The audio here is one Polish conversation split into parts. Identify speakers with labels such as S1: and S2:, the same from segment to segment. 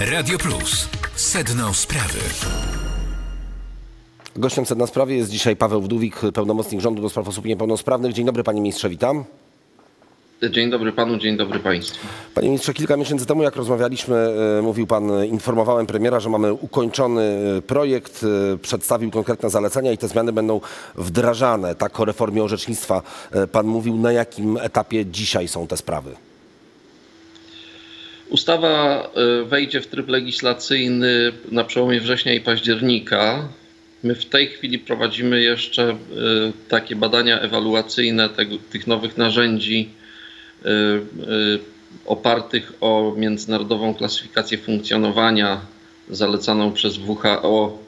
S1: Radio Plus. Sedno sprawy.
S2: Gościem Sedna Sprawy jest dzisiaj Paweł Wdówik, pełnomocnik rządu do spraw osób niepełnosprawnych. Dzień dobry panie ministrze, witam.
S3: Dzień dobry panu, dzień dobry państwu.
S2: Panie ministrze, kilka miesięcy temu jak rozmawialiśmy, e, mówił pan, informowałem premiera, że mamy ukończony e, projekt, e, przedstawił konkretne zalecenia i te zmiany będą wdrażane. Tak o reformie orzecznictwa pan mówił. Na jakim etapie dzisiaj są te sprawy?
S3: Ustawa wejdzie w tryb legislacyjny na przełomie września i października. My w tej chwili prowadzimy jeszcze takie badania ewaluacyjne tych nowych narzędzi y, opartych o międzynarodową klasyfikację funkcjonowania zalecaną przez WHO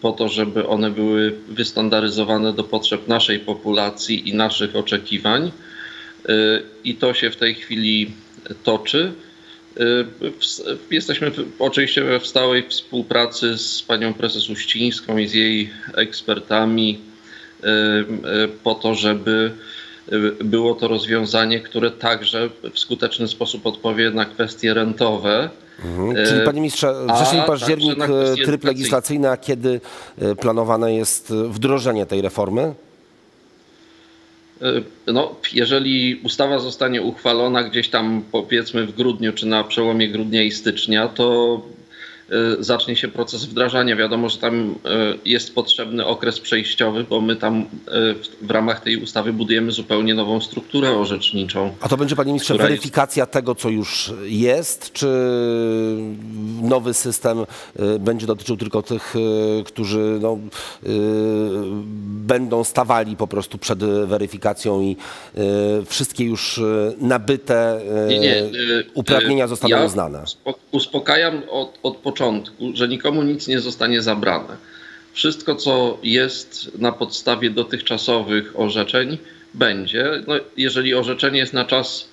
S3: po to, żeby one były wystandaryzowane do potrzeb naszej populacji i naszych oczekiwań. I to się w tej chwili toczy. Jesteśmy oczywiście w stałej współpracy z panią prezes Uścińską i z jej ekspertami po to, żeby było to rozwiązanie, które także w skuteczny sposób odpowie na kwestie rentowe.
S2: Mhm. Czyli panie ministrze, wrzesień, październik, tryb legislacyjny, a kiedy planowane jest wdrożenie tej reformy?
S3: E, no, jeżeli ustawa zostanie uchwalona gdzieś tam powiedzmy w grudniu czy na przełomie grudnia i stycznia, to Y, zacznie się proces wdrażania. Wiadomo, że tam y, jest potrzebny okres przejściowy, bo my tam y, w ramach tej ustawy budujemy zupełnie nową strukturę orzeczniczą.
S2: A to będzie, panie ministrze, weryfikacja jest... tego, co już jest, czy nowy system będzie dotyczył tylko tych, którzy no, będą stawali po prostu przed weryfikacją i wszystkie już nabyte nie, nie, uprawnienia zostaną ja uznane?
S3: Uspokajam od, od początku początku, że nikomu nic nie zostanie zabrane. Wszystko, co jest na podstawie dotychczasowych orzeczeń, będzie. No, jeżeli orzeczenie jest na czas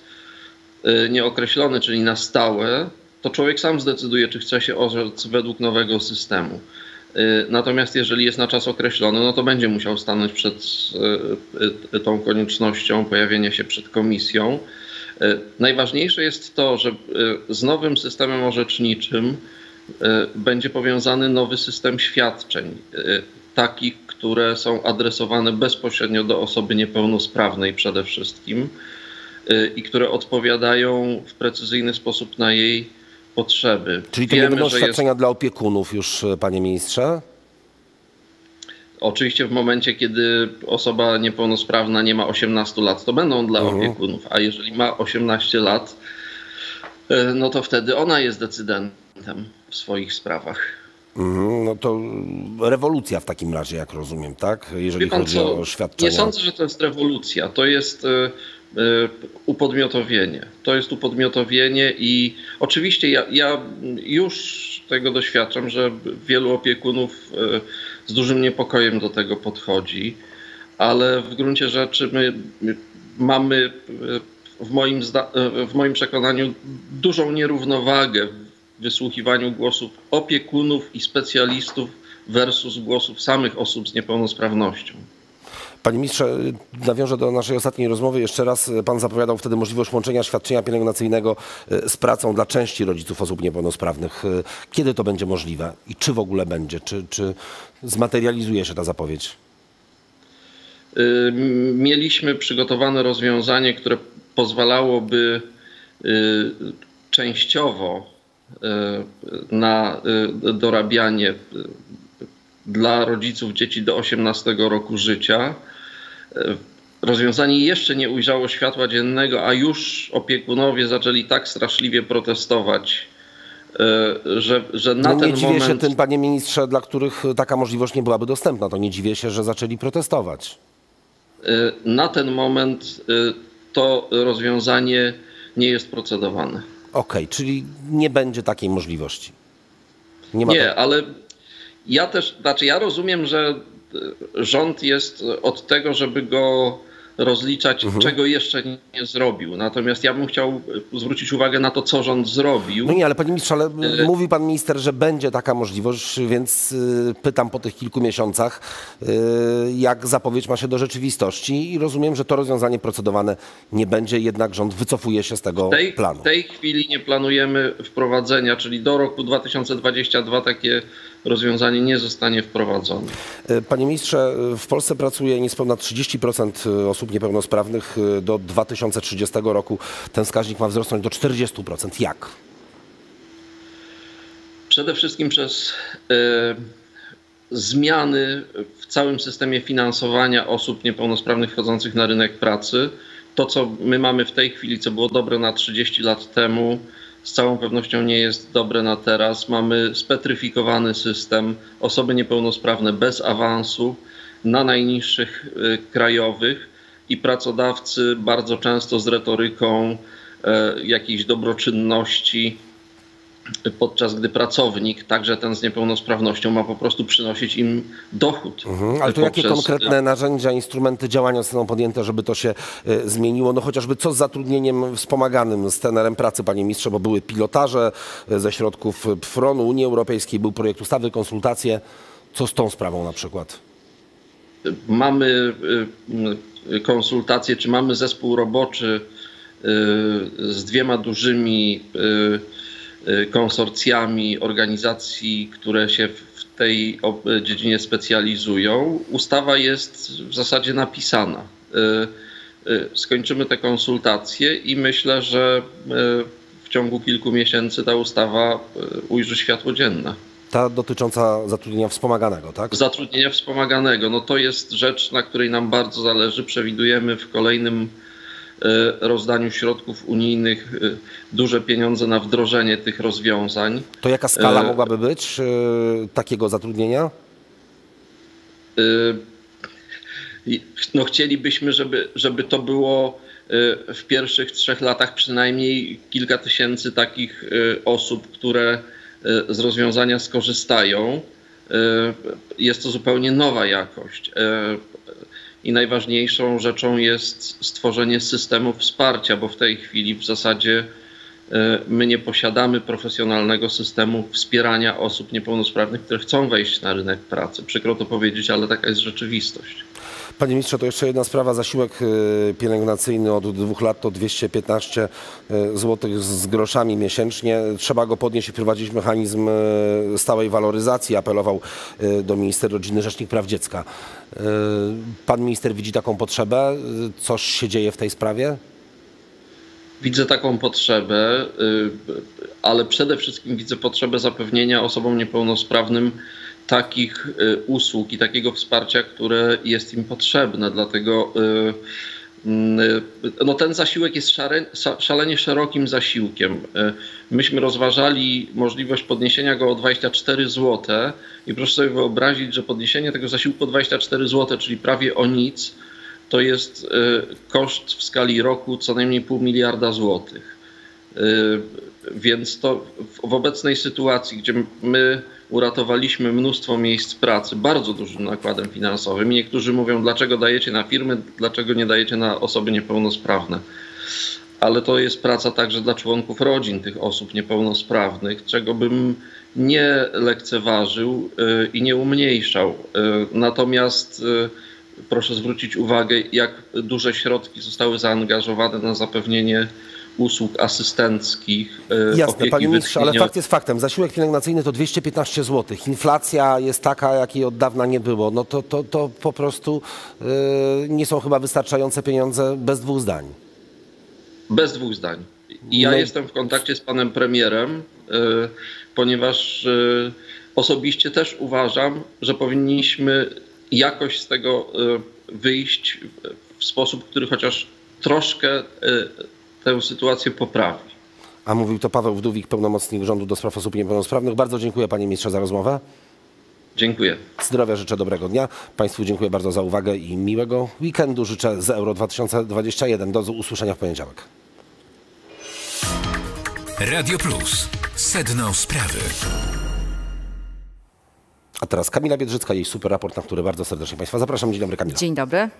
S3: y, nieokreślony, czyli na stałe, to człowiek sam zdecyduje, czy chce się orzec według nowego systemu. Y, natomiast jeżeli jest na czas określony, no to będzie musiał stanąć przed y, tą koniecznością pojawienia się przed komisją. Najważniejsze jest to, że z nowym systemem orzeczniczym będzie powiązany nowy system świadczeń, e, takich, które są adresowane bezpośrednio do osoby niepełnosprawnej przede wszystkim e, i które odpowiadają w precyzyjny sposób na jej potrzeby.
S2: Czyli to Wiemy, nie będą świadczenia jest... dla opiekunów już, panie ministrze?
S3: Oczywiście w momencie, kiedy osoba niepełnosprawna nie ma 18 lat, to będą dla mhm. opiekunów, a jeżeli ma 18 lat, no to wtedy ona jest decydentem w swoich sprawach.
S2: Mhm, no to rewolucja w takim razie, jak rozumiem, tak? Jeżeli chodzi co, o świadczenia.
S3: Nie sądzę, że to jest rewolucja. To jest y, y, upodmiotowienie. To jest upodmiotowienie i oczywiście ja, ja już tego doświadczam, że wielu opiekunów y, z dużym niepokojem do tego podchodzi, ale w gruncie rzeczy my mamy w moim, w moim przekonaniu dużą nierównowagę wysłuchiwaniu głosów opiekunów i specjalistów versus głosów samych osób z niepełnosprawnością.
S2: Panie ministrze, nawiążę do naszej ostatniej rozmowy. Jeszcze raz pan zapowiadał wtedy możliwość łączenia świadczenia pielęgnacyjnego e, z pracą dla części rodziców osób niepełnosprawnych. E, kiedy to będzie możliwe i czy w ogóle będzie? Czy, czy zmaterializuje się ta zapowiedź?
S3: E, mieliśmy przygotowane rozwiązanie, które pozwalałoby częściowo E, na e, dorabianie e, dla rodziców dzieci do 18 roku życia. Rozwiązanie jeszcze nie ujrzało światła dziennego, a już opiekunowie zaczęli tak straszliwie protestować, że, że na
S2: no
S3: ten
S2: nie dziwię
S3: moment...
S2: się tym, panie ministrze, dla których taka możliwość nie byłaby dostępna. To nie dziwię się, że zaczęli protestować.
S3: Na ten moment to rozwiązanie nie jest procedowane.
S2: Okej, okay, czyli nie będzie takiej możliwości.
S3: Nie, nie tak... ale ja też, znaczy ja rozumiem, że rząd jest od tego, żeby go rozliczać, czego jeszcze nie, zrobił. Natomiast ja bym chciał e, zwrócić uwagę na to, co rząd zrobił.
S2: No nie, ale panie ministrze, ale
S3: E,
S2: mówi pan minister, że będzie taka możliwość, więc pytam po tych kilku miesiącach, jak zapowiedź ma się do rzeczywistości i rozumiem, że to rozwiązanie procedowane nie będzie, jednak rząd wycofuje się z tego
S3: W tej,
S2: planu.
S3: w tej chwili nie planujemy wprowadzenia, czyli do roku 2022 takie rozwiązanie nie zostanie wprowadzone.
S2: Y, Panie ministrze, w Polsce pracuje niespełna 30% osób niepełnosprawnych. Y, Do 2030 roku ten wskaźnik ma wzrosnąć do 40%. Jak?
S3: Przede wszystkim przez e, zmiany w całym systemie finansowania osób niepełnosprawnych wchodzących na rynek pracy. To, co my mamy w tej chwili, co było dobre na 30 lat temu, z całą pewnością nie jest dobre na teraz. Mamy spetryfikowany system, osoby niepełnosprawne bez awansu na najniższych e, krajowych i pracodawcy bardzo często z retoryką e, jakiejś dobroczynności podczas gdy pracownik, także ten z niepełnosprawnością, ma po prostu przynosić im dochód.
S2: Mhm, Ale to jakie konkretne narzędzia, instrumenty działania zostaną podjęte, żeby to się y, zmieniło? No chociażby co z zatrudnieniem wspomaganym, z tenerem pracy, panie ministrze, bo były pilotaże y, ze środków y, PFRON-u, Unii Europejskiej, był projekt ustawy, konsultacje. Co z tą sprawą na przykład?
S3: Mamy konsultacje, czy mamy zespół roboczy z dwiema dużymi konsorcjami organizacji, które się w tej ob- dziedzinie specjalizują. Ustawa jest w zasadzie napisana. Y, y, Skończymy te konsultacje i myślę, że y, w ciągu kilku miesięcy ta ustawa y, ujrzy światło dzienne.
S2: Ta dotycząca zatrudnienia wspomaganego, tak?
S3: Zatrudnienia wspomaganego, no to jest rzecz, na której nam bardzo zależy. Przewidujemy w kolejnym rozdaniu środków unijnych e, duże pieniądze na wdrożenie tych rozwiązań.
S2: To jaka skala
S3: E,
S2: mogłaby być y, takiego zatrudnienia?
S3: No chcielibyśmy, żeby, żeby to było w pierwszych trzech latach przynajmniej kilka tysięcy takich osób, które z rozwiązania skorzystają. Jest to zupełnie nowa jakość. I najważniejszą rzeczą jest stworzenie systemu wsparcia, bo w tej chwili w zasadzie e, my nie posiadamy profesjonalnego systemu wspierania osób niepełnosprawnych, które chcą wejść na rynek pracy. Przykro to powiedzieć, ale taka jest rzeczywistość.
S2: Panie ministrze, to jeszcze jedna sprawa. Zasiłek y, pielęgnacyjny od dwóch lat to 215 zł z groszami miesięcznie. Trzeba go podnieść i wprowadzić mechanizm y, stałej waloryzacji. Apelował y, do minister rodziny Rzecznik Praw Dziecka. Y, Pan minister widzi taką potrzebę? Y, Coś się dzieje w tej sprawie?
S3: Widzę taką potrzebę, y, ale przede wszystkim widzę potrzebę zapewnienia osobom niepełnosprawnym takich y, usług i takiego wsparcia, które jest im potrzebne. Dlatego y, mm, no ten zasiłek jest szalenie szerokim zasiłkiem. Y, Myśmy rozważali możliwość podniesienia go o 24 zł i proszę sobie wyobrazić, że podniesienie tego zasiłku o 24 zł, czyli prawie o nic, to jest y, koszt w skali roku co najmniej pół miliarda złotych. Y, Więc to w obecnej sytuacji, gdzie my uratowaliśmy mnóstwo miejsc pracy bardzo dużym nakładem finansowym, niektórzy mówią, dlaczego dajecie na firmy, dlaczego nie dajecie na osoby niepełnosprawne. Ale to jest praca także dla członków rodzin tych osób niepełnosprawnych, czego bym nie lekceważył y, i nie umniejszał. Y, Natomiast y, proszę zwrócić uwagę, jak duże środki zostały zaangażowane na zapewnienie usług asystenckich. y,
S2: Jasne, panie ministrze, ale fakt jest faktem. Zasiłek pielęgnacyjny to 215 zł. Inflacja jest taka, jakiej od dawna nie było. No to, to, to po prostu y, nie są chyba wystarczające pieniądze bez dwóch zdań.
S3: Bez dwóch zdań. I ja
S2: No
S3: jestem w kontakcie z panem premierem, y, ponieważ y, osobiście też uważam, że powinniśmy jakoś z tego wyjść w sposób, który chociaż troszkę tę sytuację poprawi.
S2: A mówił to Paweł Wdówik, pełnomocnik rządu do spraw osób niepełnosprawnych. Bardzo dziękuję panie ministrze za rozmowę.
S3: Dziękuję.
S2: Zdrowia życzę dobrego dnia. Państwu dziękuję bardzo za uwagę i miłego weekendu życzę z Euro 2021. Do usłyszenia w poniedziałek.
S1: Radio Plus. Sedno sprawy.
S2: A teraz Kamila Biedrzycka, jej super raport, na który bardzo serdecznie Państwa zapraszam. Dzień dobry Kamila.
S4: Dzień dobry.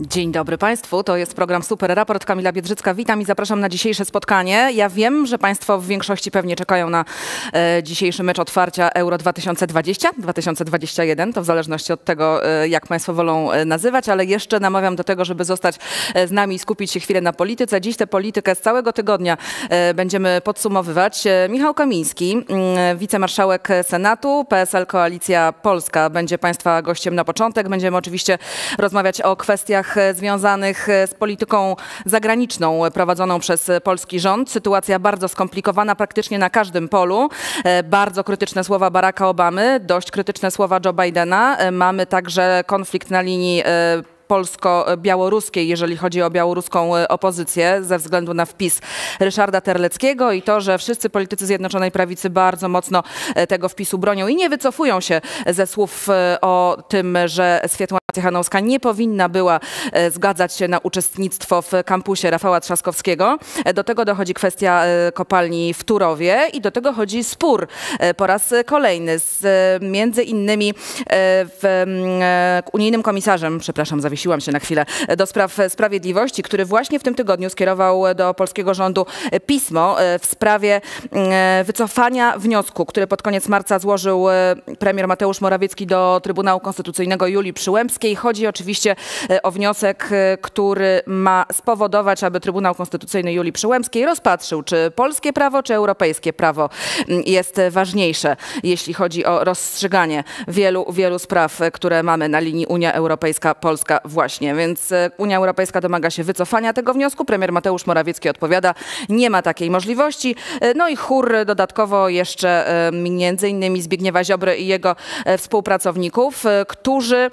S4: Dzień dobry Państwu, to jest program Super Raport. Kamila Biedrzycka, witam i zapraszam na dzisiejsze spotkanie. Ja wiem, że Państwo w większości pewnie czekają na e, dzisiejszy mecz otwarcia Euro 2020, 2021, to w zależności od tego, e, jak Państwo wolą e, nazywać, ale jeszcze namawiam do tego, żeby zostać e, z nami i skupić się chwilę na polityce. Dziś tę politykę z całego tygodnia e, będziemy podsumowywać. E, Michał Kamiński, mm, wicemarszałek Senatu, PSL Koalicja Polska będzie Państwa gościem na początek. Będziemy oczywiście rozmawiać o kwestiach e, związanych e, z polityką zagraniczną prowadzoną przez e, polski rząd. Sytuacja bardzo skomplikowana praktycznie na każdym polu. Bardzo krytyczne słowa Baracka Obamy, dość krytyczne słowa Joe Bidena. Mamy także konflikt na linii polsko-białoruskiej, jeżeli chodzi o białoruską e, opozycję, ze względu na wpis Ryszarda Terleckiego i to, że wszyscy politycy Zjednoczonej Prawicy bardzo mocno e, tego wpisu bronią i nie wycofują się ze słów e, o tym, że Swiatłana Cichanowska nie powinna była zgadzać się na uczestnictwo w kampusie Rafała Trzaskowskiego. Do tego dochodzi kwestia kopalni w Turowie i do tego chodzi spór po raz kolejny z między innymi w, unijnym komisarzem, przepraszam, zawiesiłam się na chwilę, do spraw sprawiedliwości, który właśnie w tym tygodniu skierował do polskiego rządu pismo e, w sprawie e, wycofania wniosku, który pod koniec marca złożył e, premier Mateusz Morawiecki do Trybunału Konstytucyjnego Julii Przyłębskiej. Chodzi oczywiście o wniosek, który ma spowodować, aby Trybunał Konstytucyjny Julii Przyłębskiej rozpatrzył, czy polskie prawo, czy europejskie prawo mm, jest ważniejsze, jeśli chodzi o rozstrzyganie wielu, wielu spraw, które mamy na linii Unia Europejska-Polska właśnie. Więc e, Unia Europejska domaga się wycofania tego wniosku. Premier Mateusz Morawiecki odpowiada, nie ma takiej możliwości. E, No i chór dodatkowo jeszcze e, między innymi Zbigniewa Ziobry i jego współpracowników, którzy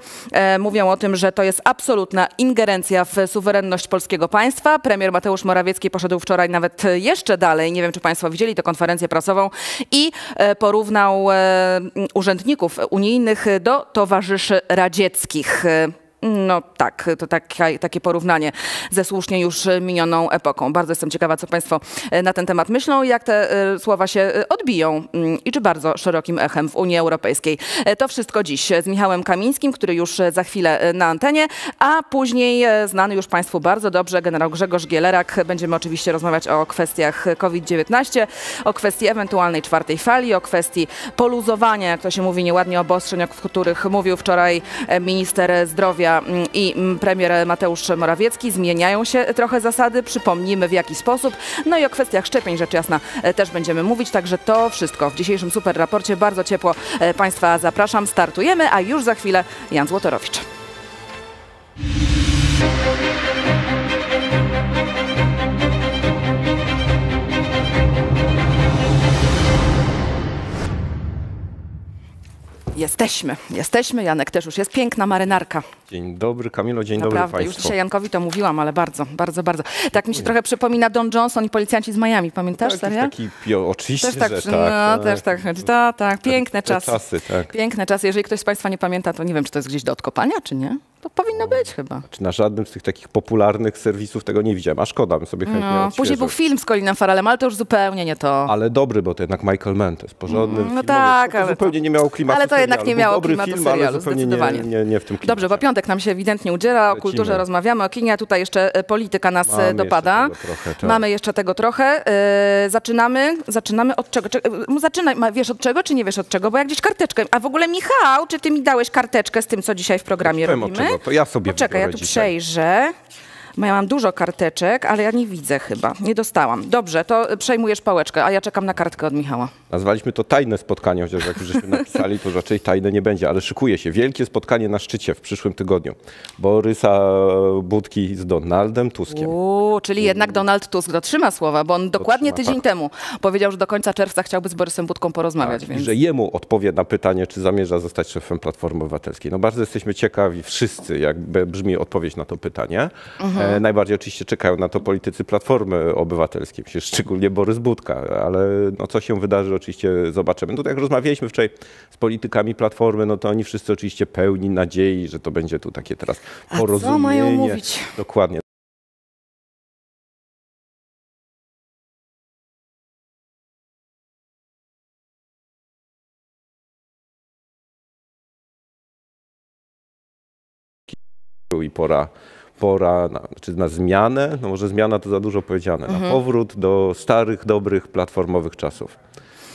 S4: mówią o tym, że to jest absolutna ingerencja w suwerenność polskiego państwa. Premier Mateusz Morawiecki poszedł wczoraj nawet jeszcze dalej, nie wiem czy Państwo widzieli tę konferencję prasową i porównał urzędników unijnych do towarzyszy radzieckich. No tak, to takie, takie porównanie ze słusznie już minioną epoką. Bardzo jestem ciekawa, co Państwo e, na ten temat myślą i jak te e, słowa się e, odbiją mm, i czy bardzo szerokim echem w Unii Europejskiej. To wszystko dziś z Michałem Kamińskim, który już za chwilę na antenie, a później znany już Państwu bardzo dobrze generał Grzegorz Gielerak. Będziemy oczywiście rozmawiać o kwestiach COVID-19, o kwestii ewentualnej czwartej fali, o kwestii poluzowania, jak to się mówi nieładnie, obostrzeń, o których mówił wczoraj minister zdrowia mm, i mm, premier Mateusz Morawiecki. Zmieniają się trochę zasady, przypomnijmy w jaki sposób. No i o kwestiach szczepień rzecz jasna e, też będziemy mówić, także to wszystko w dzisiejszym super raporcie. Bardzo ciepło e, Państwa zapraszam. Startujemy, a już za chwilę Jan Złotorowicz. Jesteśmy, jesteśmy. Janek też już jest. Piękna marynarka.
S5: Dzień dobry Kamilo, dzień
S4: Naprawdę,
S5: dobry
S4: już
S5: Państwu.
S4: dzisiaj Jankowi to mówiłam, ale bardzo, bardzo, bardzo. Tak mi się trochę przypomina Don Johnson i policjanci z Miami. Pamiętasz
S5: Tak, taki, pio, oczywiście,
S4: Też tak,
S5: że tak.
S4: no,
S5: tak.
S4: też tak. Tak, tak, piękne
S5: Te
S4: czasy.
S5: czasy, tak.
S4: Piękne czasy. Jeżeli ktoś z Państwa nie pamięta, to nie wiem, czy to jest gdzieś do odkopania, czy nie? To powinno być chyba.
S5: Czy na żadnym z tych takich popularnych serwisów tego nie widziałem, a szkoda, bym sobie chętnie
S4: No, później był film z Colinem Farrellem, ale to już zupełnie nie to.
S5: Ale dobry, bo to jednak Michael Mann, to jest porządny
S4: No
S5: filmowiec.
S4: tak, ale
S5: zupełnie
S4: to-
S5: nie miało klimatu
S4: ale to jednak
S5: serialu.
S4: Nie miało
S5: dobry
S4: klimatu
S5: film,
S4: serialu,
S5: ale zupełnie
S4: zdecydowanie.
S5: nie, nie, nie w tym klimacie.
S4: Dobrze, bo piątek nam się ewidentnie udziela, o
S5: Lecimy.
S4: kulturze rozmawiamy, o kinie, a tutaj jeszcze e, polityka nas
S5: Mamy
S4: e,
S5: jeszcze
S4: dopada.
S5: tego trochę, tak.
S4: Mamy jeszcze tego trochę. E, zaczynamy, zaczynamy od czego? E, Zaczynaj, wiesz od czego, czy nie wiesz od czego? Bo ja gdzieś karteczkę, a w ogóle Michał, czy ty mi dałeś karteczkę z tym, co dzisiaj w programie
S5: Wiem
S4: robimy?
S5: czego, to ja sobie
S4: Poczekaj, ja tu
S5: dzisiaj.
S4: przejrzę. Mam dużo karteczek, ale ja nie widzę chyba. Nie dostałam. Dobrze, to e, przejmujesz pałeczkę, a ja czekam na kartkę od Michała.
S5: Nazwaliśmy to tajne spotkanie, chociaż jak już żeśmy napisali, to raczej tajne nie będzie, ale szykuje się wielkie spotkanie na szczycie w przyszłym tygodniu. Borysa Budki z Donaldem Tuskiem.
S4: Uuu, czyli jednak Donald Tusk dotrzyma słowa, bo on dokładnie
S5: Dotrzyma,
S4: tydzień
S5: tak.
S4: temu powiedział, że do końca czerwca chciałby z Borysem Budką porozmawiać,
S5: I
S4: więc...
S5: że jemu odpowie na pytanie, czy zamierza zostać szefem Platformy Obywatelskiej. No bardzo jesteśmy ciekawi wszyscy, jak brzmi odpowiedź na to pytanie.
S4: Mhm.
S5: E, najbardziej oczywiście czekają na to politycy Platformy Obywatelskiej, przecież szczególnie Borys Budka, ale no, co się wydarzy oczywiście zobaczymy. No, Tutaj jak rozmawialiśmy wczoraj z politykami Platformy, no to oni wszyscy oczywiście pełni nadziei, że to będzie tu takie teraz
S4: A co
S5: porozumienie.
S4: mają mówić?
S5: Dokładnie. i pora pora na, czy na zmianę, no może zmiana to za dużo powiedziane,
S4: Mhm.
S5: na powrót do starych, dobrych, platformowych czasów.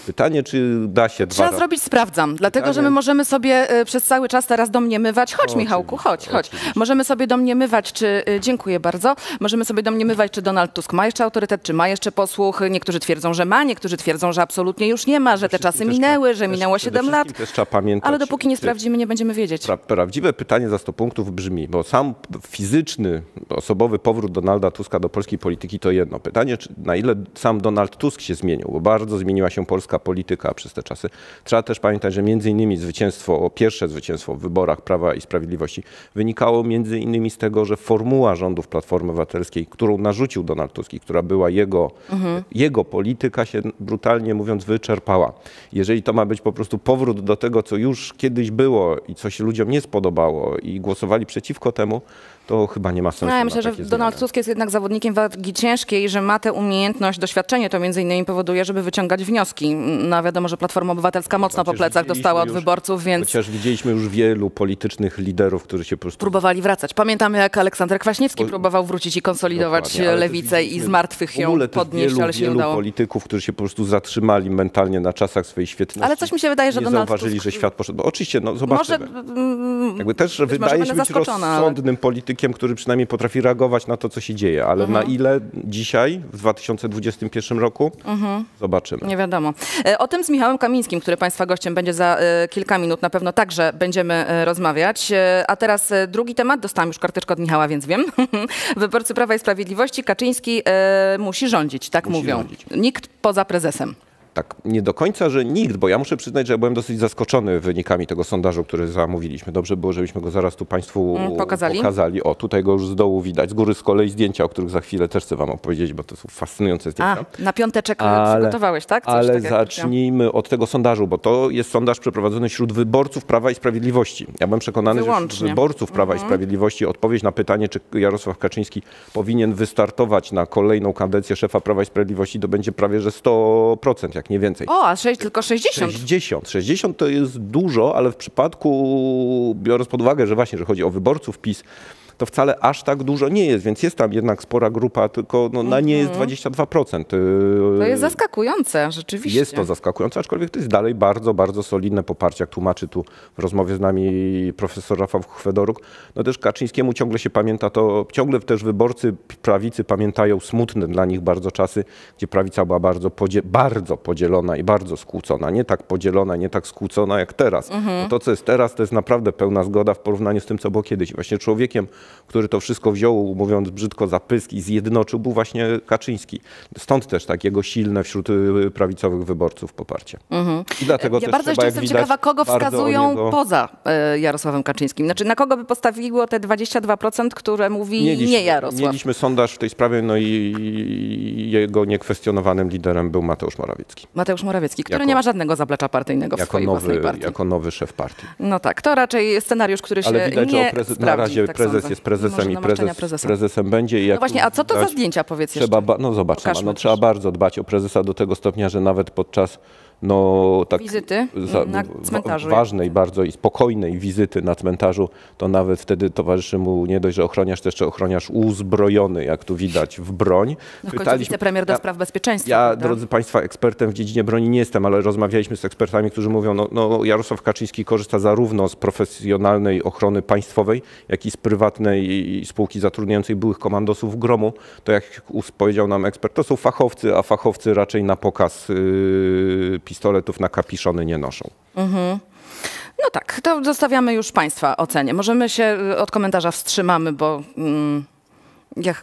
S5: Pytanie, czy da się
S4: Trzeba
S5: dwa
S4: zrobić sprawdzam, dlatego że my
S5: Pytanie-
S4: możemy sobie e, przez cały czas teraz domniemywać. Chodź, Michałku, chodź, chodź.
S5: oczywiście.
S4: Możemy sobie domniemywać, czy. e, Dziękuję bardzo. Możemy sobie domniemywać, czy Donald Tusk ma jeszcze autorytet, czy ma jeszcze posłuch. Niektórzy twierdzą, że ma, niektórzy twierdzą, że absolutnie już nie ma, że te czasy minęły, że
S5: też
S4: minęło
S5: przede
S4: 7 lat.
S5: Też trzeba pamiętać,
S4: Ale dopóki nie sprawdzimy, nie będziemy wiedzieć.
S5: Pra, prawdziwe pytanie za 100 punktów brzmi, bo sam fizyczny, osobowy powrót Donalda Tuska do polskiej polityki to jedno. Pytanie, czy, na ile sam Donald Tusk się zmienił, bo bardzo zmieniła się polska polityka przez te czasy. Trzeba też pamiętać, że między innymi zwycięstwo, pierwsze zwycięstwo w wyborach Prawa i Sprawiedliwości wynikało między innymi z tego, że formuła rządów Platformy Obywatelskiej, którą narzucił Donald Tusk i która była jego, jego polityka się brutalnie mówiąc wyczerpała. Jeżeli to ma być po prostu powrót do tego, co już kiedyś było i co się ludziom nie spodobało i głosowali przeciwko temu, to chyba nie ma sensu.
S4: No, ja myślę, że Donald
S5: zmiany.
S4: Tusk jest jednak zawodnikiem wagi ciężkiej, że ma tę umiejętność, doświadczenie to między innymi powoduje, żeby wyciągać wnioski. No wiadomo, że Platforma Obywatelska mocno po plecach dostała od
S5: już-
S4: wyborców, więc
S5: Chociaż widzieliśmy już wielu politycznych liderów, którzy się po prostu
S4: próbowali wracać. Pamiętamy, jak Aleksander Kwaśniewski
S5: Bo-
S4: próbował wrócić i konsolidować lewicę i z martwych ją podnieść,
S5: wielu,
S4: ale się nie
S5: wielu
S4: udało.
S5: polityków, którzy się po prostu zatrzymali mentalnie na czasach swojej świetności.
S4: Ale coś mi się wydaje, że
S5: nie
S4: Donald
S5: zauważyli,
S4: Tusk-
S5: że świat poszedł. Bo oczywiście, no
S4: Może
S5: zobaczymy.
S4: mm,
S5: Jakby też
S4: może
S5: wydaje się być
S4: zaskoczona, ale-
S5: rozsądnym politykiem, który przynajmniej potrafi reagować na to, co się dzieje. Ale na
S4: Mhm.
S5: ile dzisiaj, w 2021 roku, zobaczymy.
S4: Nie wiadomo. E, O tym z Michałem Kamińskim, który Państwa gościem będzie za e, kilka minut, na pewno także będziemy e, rozmawiać. A teraz drugi temat. Dostałam już karteczkę od Michała, więc wiem. Wyborcy Prawa i Sprawiedliwości, Kaczyński musi rządzić, tak
S5: Musi
S4: mówią.
S5: rządzić.
S4: Nikt poza prezesem.
S5: Tak, nie do końca, że nikt, bo ja muszę przyznać, że ja byłem dosyć zaskoczony wynikami tego sondażu, który zamówiliśmy. Dobrze było, żebyśmy go zaraz tu Państwu
S4: Mm, pokazali.
S5: pokazali. O, tutaj go już z dołu widać. Z góry z kolei zdjęcia, o których za chwilę też chcę Wam opowiedzieć, bo to są fascynujące
S4: A,
S5: zdjęcia.
S4: na piąteczek e,
S5: Ale-
S4: przygotowałeś, tak? Coś
S5: Ale
S4: tak
S5: zacznijmy od tego sondażu, bo to jest sondaż przeprowadzony wśród wyborców Prawa i Sprawiedliwości. Ja byłem przekonany, że
S4: Wyłącznie.
S5: wśród wyborców Prawa i Sprawiedliwości odpowiedź na pytanie, czy Jarosław Kaczyński powinien wystartować na kolejną kadencję szefa Prawa i Sprawiedliwości, to będzie prawie że 100%, jak nie więcej.
S4: O, a sześć, tylko 60.
S5: 60. 60 to jest dużo, ale w przypadku, biorąc pod uwagę, że właśnie, że chodzi o wyborców PiS, to wcale aż tak dużo nie jest, więc jest tam jednak spora grupa, tylko no, na nie jest 22%.
S4: To jest zaskakujące, rzeczywiście.
S5: Jest to zaskakujące, aczkolwiek to jest dalej bardzo, bardzo solidne poparcie, jak tłumaczy tu w rozmowie z nami profesor Rafał Chwedoruk. No też Kaczyńskiemu ciągle się pamięta to, ciągle też wyborcy prawicy pamiętają smutne dla nich bardzo czasy, gdzie prawica była bardzo, podzie bardzo podzielona i bardzo skłócona. Nie tak podzielona, nie tak skłócona jak teraz. Bo to, co jest teraz, to jest naprawdę pełna zgoda w porównaniu z tym, co było kiedyś. Właśnie człowiekiem, który to wszystko wziął, mówiąc brzydko, za pysk i zjednoczył, był właśnie Kaczyński. Stąd też tak jego silne wśród y, prawicowych wyborców poparcie. I dlatego
S4: Ja
S5: też
S4: bardzo
S5: trzeba,
S4: jestem
S5: widać,
S4: ciekawa, kogo wskazują
S5: niego-
S4: poza e, Jarosławem Kaczyńskim. Znaczy, na kogo by postawiło te 22%, które mówi nie Jarosław?
S5: Mieliśmy sondaż w tej sprawie, no i jego niekwestionowanym liderem był Mateusz Morawiecki.
S4: Mateusz Morawiecki, który
S5: Jako-
S4: nie ma żadnego zaplecza partyjnego w swojej własnej
S5: nowy,
S4: partii.
S5: jako nowy szef partii.
S4: No tak, to raczej scenariusz, który się
S5: Ale widać,
S4: nie
S5: że o preze-
S4: sprawdzi,
S5: na razie
S4: tak
S5: prezes
S4: sądzę.
S5: jest prezesem
S4: Mimo,
S5: i prezes,
S4: prezesa.
S5: prezesem będzie. I
S4: No
S5: jak
S4: właśnie,
S5: tu
S4: a co to za zdjęcia, powiedz
S5: Trzeba,
S4: jeszcze?
S5: ba- no no, trzeba bardzo dbać o prezesa do tego stopnia, że nawet podczas no, tak
S4: Wizyty na cmentarzu.
S5: wa- ważnej bardzo i spokojnej wizyty na cmentarzu, to nawet wtedy towarzyszy mu nie dość, że ochroniarz, to jeszcze ochroniarz uzbrojony, jak tu widać, w broń.
S4: No końcu wicepremier do spraw bezpieczeństwa.
S5: ja,
S4: prawda?
S5: drodzy Państwo, ekspertem w dziedzinie broni nie jestem, ale rozmawialiśmy z ekspertami, którzy mówią, no, no Jarosław Kaczyński korzysta zarówno z profesjonalnej ochrony państwowej, jak i z prywatnej spółki zatrudniającej byłych komandosów gromu. To jak powiedział nam ekspert, to są fachowcy, a fachowcy raczej na pokaz yy, pistoletów na kapiszony nie noszą.
S4: No tak, to zostawiamy już Państwa ocenie. Możemy się y, od komentarza wstrzymamy, bo... Mm, ja,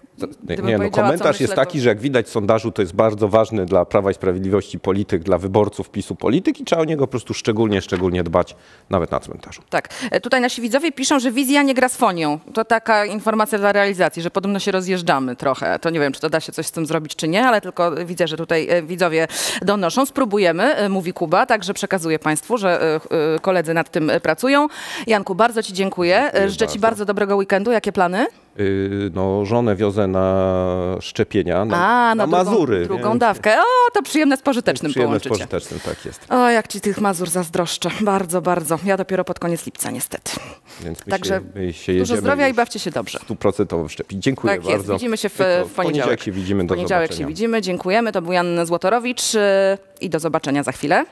S5: Nie, nie no, komentarz jest taki, że jak widać w sondażu, to jest bardzo ważny dla Prawa i Sprawiedliwości polityk, dla wyborców PiSu polityk i trzeba o niego po prostu szczególnie, szczególnie dbać, nawet na cmentarzu.
S4: Tak. E, Tutaj nasi widzowie piszą, że wizja nie gra z fonią. To taka informacja dla realizacji, że podobno się rozjeżdżamy trochę. To nie wiem, czy to da się coś z tym zrobić, czy nie, ale tylko widzę, że tutaj e, widzowie donoszą. Spróbujemy, e, mówi Kuba, także przekazuję Państwu, że koledzy nad tym pracują. Janku, bardzo Ci dziękuję.
S5: Dziękuję
S4: Życzę Ci
S5: bardzo.
S4: bardzo dobrego weekendu. Jakie plany?
S5: Y, no, żonę wiozę na szczepienia na,
S4: A, na,
S5: na Mazury.
S4: drugą, drugą
S5: nie?
S4: dawkę. O, to przyjemne z pożytecznym
S5: Przyjemne z
S4: połączycie.
S5: pożytecznym, tak jest.
S4: O, jak ci tych Mazur zazdroszczę. Bardzo, bardzo. Ja dopiero pod koniec lipca, niestety.
S5: Więc my
S4: Także
S5: się, my się
S4: Dużo zdrowia i bawcie się dobrze.
S5: Stuprocentowo wszczepić. Dziękuję
S4: Tak jest.
S5: bardzo.
S4: Widzimy się w, w poniedziałek.
S5: się widzimy.
S4: W
S5: Do
S4: poniedziałek się
S5: zobaczenia.
S4: widzimy. Dziękujemy. To był Jan Złotorowicz yy, i do zobaczenia za chwilę.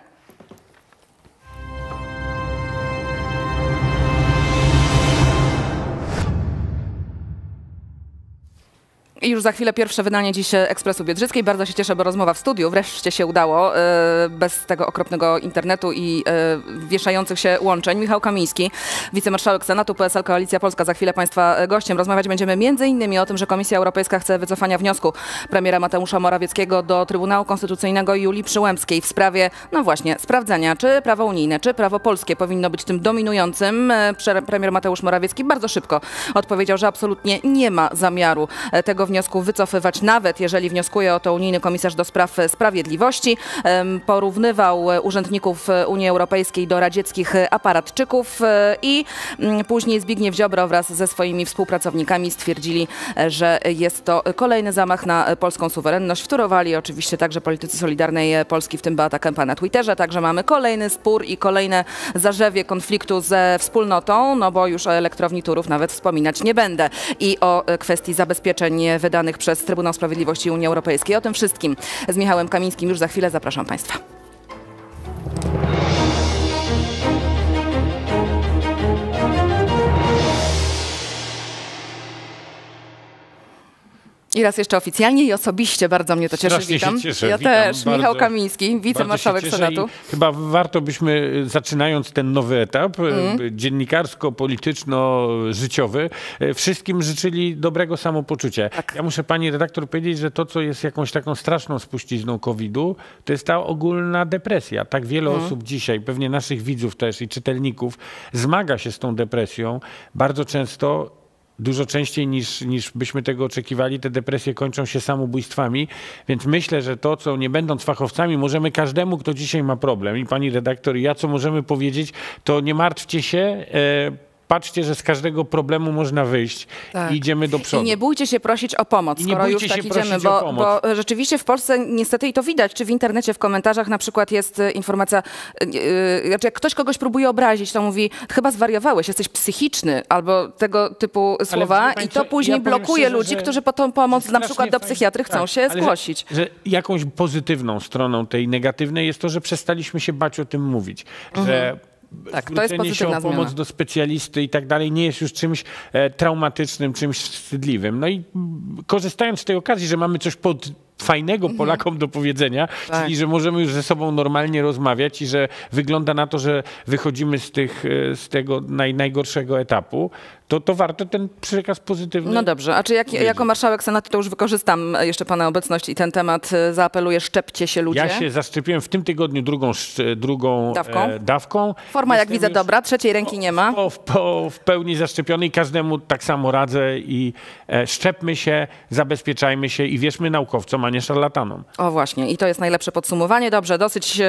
S4: I już za chwilę pierwsze wydanie dziś Ekspresu Biedrzyckiej. Bardzo się cieszę, bo rozmowa w studiu wreszcie się udało, e, bez tego okropnego internetu i e, wieszających się łączeń. Michał Kamiński, wicemarszałek Senatu, PSL Koalicja Polska, za chwilę Państwa gościem. Rozmawiać będziemy innymi o tym, że Komisja Europejska chce wycofania wniosku premiera Mateusza Morawieckiego do Trybunału Konstytucyjnego Julii Przyłębskiej w sprawie, no właśnie, sprawdzenia, czy prawo unijne, czy prawo polskie powinno być tym dominującym. E, Premier Mateusz Morawiecki bardzo szybko odpowiedział, że absolutnie nie ma zamiaru e, tego wniosku wycofywać, nawet jeżeli wnioskuje o to unijny komisarz do spraw sprawiedliwości. Porównywał urzędników Unii Europejskiej do radzieckich aparatczyków e, i mm, później Zbigniew Ziobro wraz ze swoimi współpracownikami stwierdzili, e, że jest to kolejny zamach na polską suwerenność. Wtórowali oczywiście także politycy Solidarnej Polski, w tym Beata Kępa na Twitterze. Także mamy kolejny spór i kolejne zarzewie konfliktu ze wspólnotą, no bo już o elektrowni Turów nawet wspominać nie będę. I o e, kwestii zabezpieczeń wydanych przez Trybunał Sprawiedliwości Unii Europejskiej. O tym wszystkim z Michałem Kamińskim już za chwilę zapraszam Państwa. I raz jeszcze oficjalnie i osobiście bardzo mnie to cieszy.
S6: Strasznie
S4: Witam.
S6: się cieszę.
S4: Ja
S6: Witam
S4: też,
S6: bardzo.
S4: Michał Kamiński, wicemarszałek Senatu.
S6: Chyba warto byśmy, y, zaczynając ten nowy etap,
S4: Mhm.
S6: dziennikarsko-polityczno-życiowy, y, wszystkim życzyli dobrego samopoczucia.
S4: Tak.
S6: Ja muszę pani redaktor powiedzieć, że to, co jest jakąś taką straszną spuścizną COVID-u, to jest ta ogólna depresja. Tak wiele
S4: Mhm.
S6: osób dzisiaj, pewnie naszych widzów też i czytelników, zmaga się z tą depresją. Bardzo często Dużo częściej niż, niż byśmy tego oczekiwali, te depresje kończą się samobójstwami, więc myślę, że to, co nie będąc fachowcami, możemy każdemu, kto dzisiaj ma problem, i pani redaktor, i ja, co możemy powiedzieć, to nie martwcie się, e, patrzcie, że z każdego problemu można wyjść
S4: Tak.
S6: i idziemy do przodu.
S4: I nie bójcie się prosić o pomoc,
S6: I nie
S4: skoro już tak
S6: się
S4: idziemy, bo, bo rzeczywiście w Polsce niestety i to widać, czy w internecie, w komentarzach na przykład jest e, informacja, e, e, znaczy jak ktoś kogoś próbuje obrazić, to mówi, chyba zwariowałeś, jesteś psychiczny, albo tego typu słowa i to później
S6: ja
S4: blokuje
S6: szczerze,
S4: ludzi, którzy po tą pomoc na przykład do psychiatry chcą
S6: tak,
S4: się
S6: ale
S4: zgłosić.
S6: Że, że jakąś pozytywną stroną tej negatywnej jest to, że przestaliśmy się bać o tym mówić. Że
S4: Tak, to jest
S6: się o pomoc
S4: zmiana.
S6: do specjalisty i tak dalej nie jest już czymś e, traumatycznym, czymś wstydliwym. No i mm, korzystając z tej okazji, że mamy coś pod fajnego Polakom do powiedzenia,
S4: Mhm. Tak.
S6: czyli że możemy już ze sobą normalnie rozmawiać i że wygląda na to, że wychodzimy z, tych, e, z tego naj, najgorszego etapu, to, to warto ten przekaz pozytywny
S4: No dobrze, a czy jak, jako marszałek Senatu to już wykorzystam e, jeszcze pana obecność i ten temat e, zaapeluję, szczepcie się ludzie.
S6: Ja się zaszczepiłem w tym tygodniu drugą, drugą
S4: Dawką?
S6: E, dawką.
S4: Forma jak
S6: Jestem
S4: widzę
S6: już
S4: dobra, trzeciej ręki nie ma.
S6: Po, po, w pełni zaszczepiony i każdemu tak samo radzę i e, szczepmy się, zabezpieczajmy się i wierzmy naukowcom, a nie szarlatanom.
S4: O właśnie, i to jest najlepsze podsumowanie. Dobrze, dosyć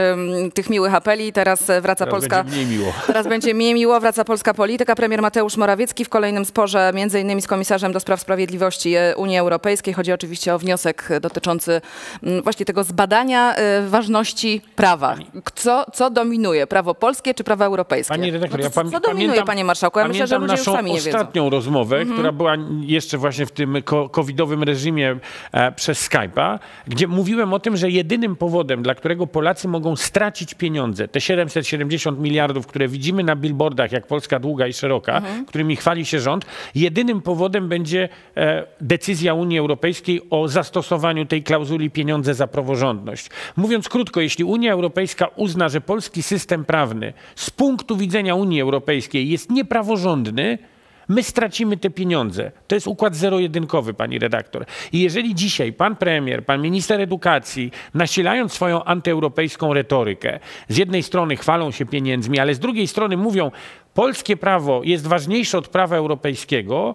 S4: tych miłych apeli. Teraz e, wraca
S6: Teraz
S4: Polska.
S6: będzie mniej miło.
S4: Teraz będzie mniej miło, wraca polska polityka. Premier Mateusz Morawiecki w kolejnym sporze, między innymi z komisarzem do spraw sprawiedliwości e, Unii Europejskiej. Chodzi oczywiście o wniosek dotyczący mm, właśnie tego zbadania e, ważności prawa. Co, co dominuje? Prawo polskie czy prawo europejskie?
S6: Pani redaktor,
S4: No
S6: ja
S4: to
S6: pam-
S4: co dominuje,
S6: pamiętam,
S4: panie marszałku? Ja myślę, że ludzie już
S6: naszą
S4: sami nie wiedzą.
S6: Ostatnią rozmowę, która była jeszcze właśnie w tym covidowym reżimie e, przez Skype'a, gdzie mówiłem o tym, że jedynym powodem, dla którego Polacy mogą stracić pieniądze, te 770 miliardów, które widzimy na billboardach, jak Polska długa i szeroka,
S4: Mhm.
S6: którymi chwali się rząd, jedynym powodem będzie e, decyzja Unii Europejskiej o zastosowaniu tej klauzuli pieniądze za praworządność. Mówiąc krótko, jeśli Unia Europejska uzna, że polski system prawny z punktu widzenia Unii Europejskiej jest niepraworządny, my stracimy te pieniądze. To jest układ zero-jedynkowy, pani redaktor. I jeżeli dzisiaj pan premier, pan minister edukacji, nasilając swoją antyeuropejską retorykę, z jednej strony chwalą się pieniędzmi, ale z drugiej strony mówią, polskie prawo jest ważniejsze od prawa europejskiego,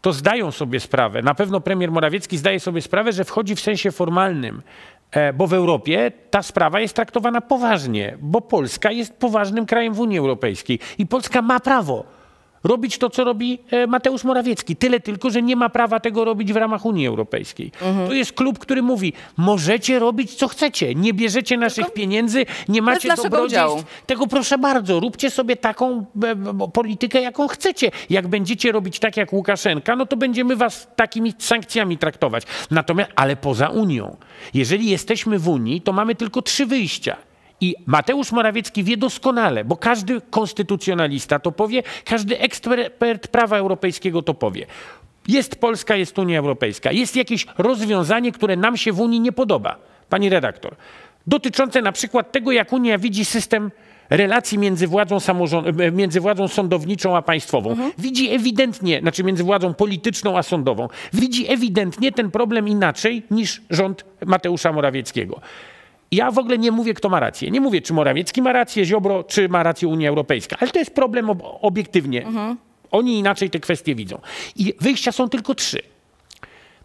S6: to zdają sobie sprawę, na pewno premier Morawiecki zdaje sobie sprawę, że wchodzi w sensie formalnym, e, bo w Europie ta sprawa jest traktowana poważnie, bo Polska jest poważnym krajem w Unii Europejskiej i Polska ma prawo robić to, co robi e, Mateusz Morawiecki. Tyle tylko, że nie ma prawa tego robić w ramach Unii Europejskiej. To jest klub, który mówi, możecie robić, co chcecie. Nie bierzecie naszych pieniędzy, nie macie dobrodziejstw. Tego proszę bardzo, róbcie sobie taką e, politykę, jaką chcecie. Jak będziecie robić tak jak Łukaszenka, no to będziemy was takimi sankcjami traktować. Natomiast, ale poza Unią. Jeżeli jesteśmy w Unii, to mamy tylko trzy wyjścia. I Mateusz Morawiecki wie doskonale, bo każdy konstytucjonalista to powie, każdy ekspert prawa europejskiego to powie. Jest Polska, jest Unia Europejska. Jest jakieś rozwiązanie, które nam się w Unii nie podoba. Pani redaktor, dotyczące na przykład tego, jak Unia widzi system relacji między władzą, e, między władzą sądowniczą a państwową. Widzi ewidentnie, znaczy między władzą polityczną a sądową, widzi ewidentnie ten problem inaczej niż rząd Mateusza Morawieckiego. Ja w ogóle nie mówię, kto ma rację. Nie mówię, czy Morawiecki ma rację, Ziobro, czy ma rację Unia Europejska. Ale to jest problem ob- obiektywnie. Oni inaczej te kwestie widzą. I wyjścia są tylko trzy.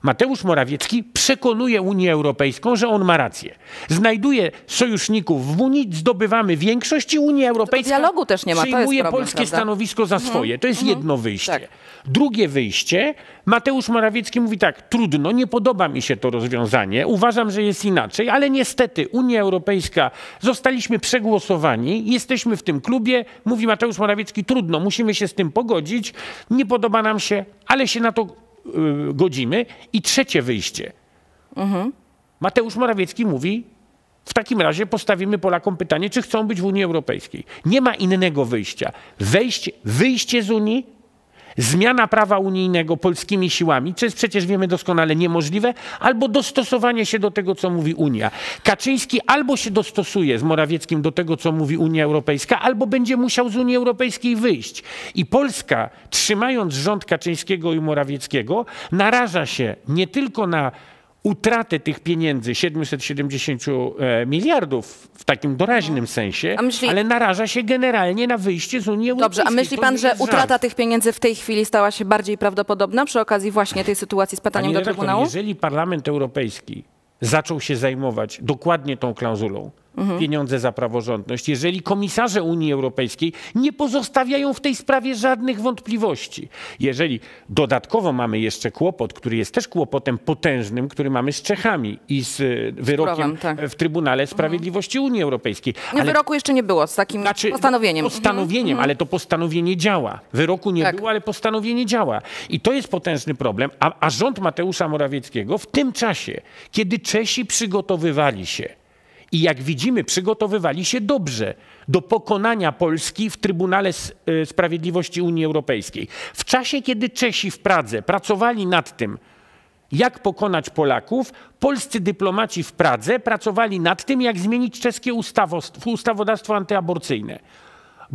S6: Mateusz Morawiecki przekonuje Unię Europejską, że on ma rację. Znajduje sojuszników w Unii, zdobywamy większość i Unia Europejska
S4: dialogu też nie ma, to jest
S6: przyjmuje
S4: problem,
S6: polskie
S4: prawda?
S6: stanowisko za swoje. To jest jedno wyjście.
S4: Tak.
S6: Drugie wyjście, Mateusz Morawiecki mówi tak, trudno, nie podoba mi się to rozwiązanie, uważam, że jest inaczej, ale niestety Unia Europejska, zostaliśmy przegłosowani, jesteśmy w tym klubie, mówi Mateusz Morawiecki, trudno, musimy się z tym pogodzić, nie podoba nam się, ale się na to godzimy. I trzecie wyjście. Mateusz Morawiecki mówi, w takim razie postawimy Polakom pytanie, czy chcą być w Unii Europejskiej. Nie ma innego wyjścia. Wejście, wyjście z Unii, zmiana prawa unijnego polskimi siłami, co jest przecież wiemy doskonale niemożliwe, albo dostosowanie się do tego, co mówi Unia. Kaczyński albo się dostosuje z Morawieckim do tego, co mówi Unia Europejska, albo będzie musiał z Unii Europejskiej wyjść. I Polska, trzymając rząd Kaczyńskiego i Morawieckiego, naraża się nie tylko na utratę tych pieniędzy 770 e, miliardów w takim doraźnym sensie,
S4: myśli-
S6: ale naraża się generalnie na wyjście z Unii
S4: Dobrze,
S6: Europejskiej.
S4: a myśli pan, że
S6: jest żart.
S4: utrata tych pieniędzy w tej chwili stała się bardziej prawdopodobna przy okazji właśnie tej sytuacji z pytaniem
S6: Pani
S4: do Trybunału?
S6: jeżeli Parlament Europejski zaczął się zajmować dokładnie tą klauzulą,
S4: Mhm.
S6: pieniądze za praworządność, jeżeli komisarze Unii Europejskiej nie pozostawiają w tej sprawie żadnych wątpliwości, jeżeli dodatkowo mamy jeszcze kłopot, który jest też kłopotem potężnym, który mamy z Czechami i z e, wyrokiem
S4: tak.
S6: w Trybunale Sprawiedliwości Unii Europejskiej. Ale
S4: wyroku jeszcze nie było z takim
S6: znaczy,
S4: postanowieniem. Mhm.
S6: Postanowieniem, ale to postanowienie działa. Wyroku nie
S4: Tak.
S6: było, ale postanowienie działa. I to jest potężny problem. A, a rząd Mateusza Morawieckiego w tym czasie, kiedy Czesi przygotowywali się i jak widzimy, przygotowywali się dobrze do pokonania Polski w Trybunale e, Sprawiedliwości Unii Europejskiej. W czasie, kiedy Czesi w Pradze pracowali nad tym, jak pokonać Polaków, polscy dyplomaci w Pradze pracowali nad tym, jak zmienić czeskie ustawo- ustawodawstwo antyaborcyjne.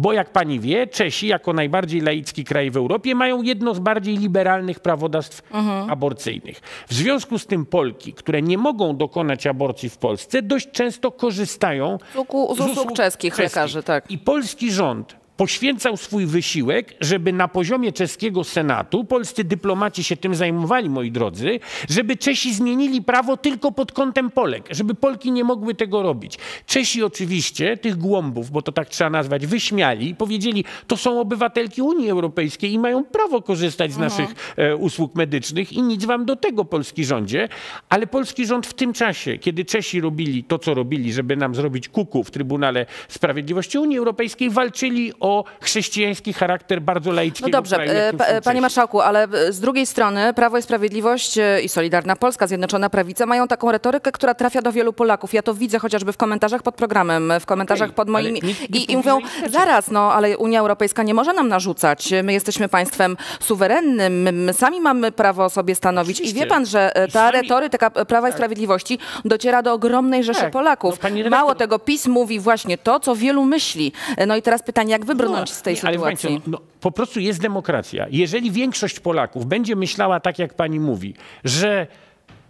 S6: Bo jak pani wie, Czesi, jako najbardziej laicki kraj w Europie, mają jedno z bardziej liberalnych prawodawstw aborcyjnych. W związku z tym Polki, które nie mogą dokonać aborcji w Polsce, dość często korzystają
S4: Z usług- z usług czeskich lekarzy, tak.
S6: I polski rząd poświęcał swój wysiłek, żeby na poziomie czeskiego Senatu, polscy dyplomaci się tym zajmowali, moi drodzy, żeby Czesi zmienili prawo tylko pod kątem Polek, żeby Polki nie mogły tego robić. Czesi oczywiście tych głąbów, bo to tak trzeba nazwać, wyśmiali i powiedzieli, to są obywatelki Unii Europejskiej i mają prawo korzystać z naszych e, usług medycznych i nic wam do tego, polski rządzie. Ale polski rząd w tym czasie, kiedy Czesi robili to, co robili, żeby nam zrobić kuku w Trybunale Sprawiedliwości Unii Europejskiej, walczyli o chrześcijański charakter bardzo laickiego
S4: No dobrze,
S6: kraju,
S4: e,
S6: są
S4: panie marszałku, ale e, z drugiej strony Prawo i Sprawiedliwość e, i Solidarna Polska, Zjednoczona Prawica mają taką retorykę, która trafia do wielu Polaków. Ja to widzę chociażby w komentarzach pod programem, w komentarzach
S6: Okej,
S4: pod moimi...
S6: nikt
S4: I, I mówią, zaraz, no ale Unia Europejska nie może nam narzucać. My jesteśmy państwem suwerennym, my, sami mamy prawo sobie stanowić. I
S6: Oczywiście.
S4: wie pan, że e,
S6: I
S4: ta
S6: sami-
S4: retoryka Prawa i Sprawiedliwości dociera do ogromnej rzeszy
S6: Tak.
S4: Polaków.
S6: No, redaktor-
S4: Mało tego, PiS mówi właśnie to, co wielu myśli. E, No i teraz pytanie, jak wybrnąć z tej
S6: nie, ale wie pani
S4: sytuacji?
S6: co, no, po prostu jest demokracja. Jeżeli większość Polaków będzie myślała tak, jak pani mówi, że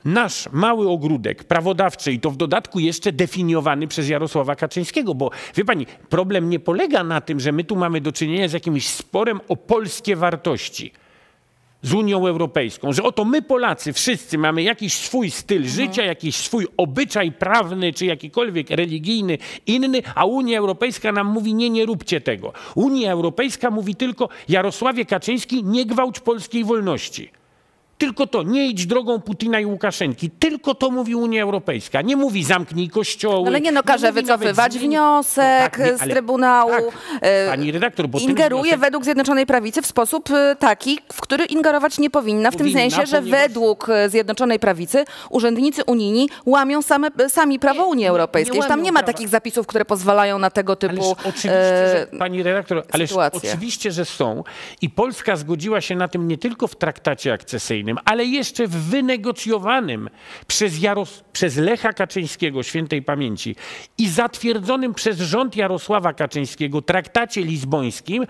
S6: nasz mały ogródek prawodawczy i to w dodatku jeszcze definiowany przez Jarosława Kaczyńskiego, bo wie pani, problem nie polega na tym, że my tu mamy do czynienia z jakimś sporem o polskie wartości. Z Unią Europejską, że oto my Polacy wszyscy mamy jakiś swój styl życia, jakiś swój obyczaj prawny czy jakikolwiek religijny, inny, a Unia Europejska nam mówi nie, nie róbcie tego. Unia Europejska mówi tylko Jarosławie Kaczyński nie gwałć polskiej wolności. Tylko to, nie idź drogą Putina i Łukaszenki. Tylko to mówi Unia Europejska. Nie mówi zamknij kościoły.
S4: Ale nie no, każe
S6: nawet
S4: wycofywać wniosek
S6: No tak, nie,
S4: z
S6: ale-
S4: Trybunału.
S6: Tak,
S4: e,
S6: pani redaktor, bo
S4: Ingeruje
S6: wniosek-
S4: według Zjednoczonej Prawicy w sposób e, taki, w który ingerować nie powinna, w tym
S6: Powinna,
S4: sensie, że
S6: ponieważ-
S4: według e, Zjednoczonej Prawicy urzędnicy unijni łamią same, sami prawo Unii Europejskiej.
S6: nie
S4: że tam nie ma
S6: prawa.
S4: takich zapisów, które pozwalają na tego
S6: Ależ
S4: typu
S6: oczywiście,
S4: e,
S6: że, pani redaktor,
S4: sytuacje.
S6: oczywiście, że są. I Polska zgodziła się na tym nie tylko w traktacie akcesyjnym, ale jeszcze w wynegocjowanym przez, Jaros przez Lecha Kaczyńskiego, świętej pamięci, i zatwierdzonym przez rząd Jarosława Kaczyńskiego traktacie lizbońskim,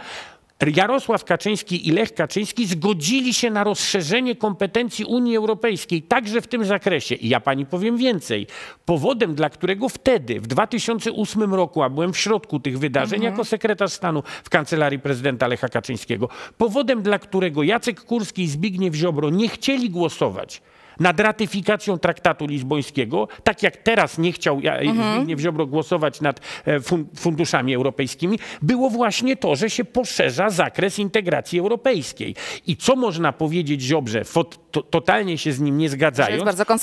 S6: Jarosław Kaczyński i Lech Kaczyński zgodzili się na rozszerzenie kompetencji Unii Europejskiej, także w tym zakresie. I ja pani powiem więcej. Powodem, dla którego wtedy, w 2008 roku, a byłem w środku tych wydarzeń jako sekretarz stanu w kancelarii prezydenta Lecha Kaczyńskiego, powodem, dla którego Jacek Kurski i Zbigniew Ziobro nie chcieli głosować nad ratyfikacją traktatu lizbońskiego, tak jak teraz nie chciał ja- Zbigniew Ziobro głosować nad e, fun- funduszami europejskimi, było właśnie to, że się poszerza zakres integracji europejskiej. I co można powiedzieć Ziobrze, to, totalnie się z nim nie zgadzając,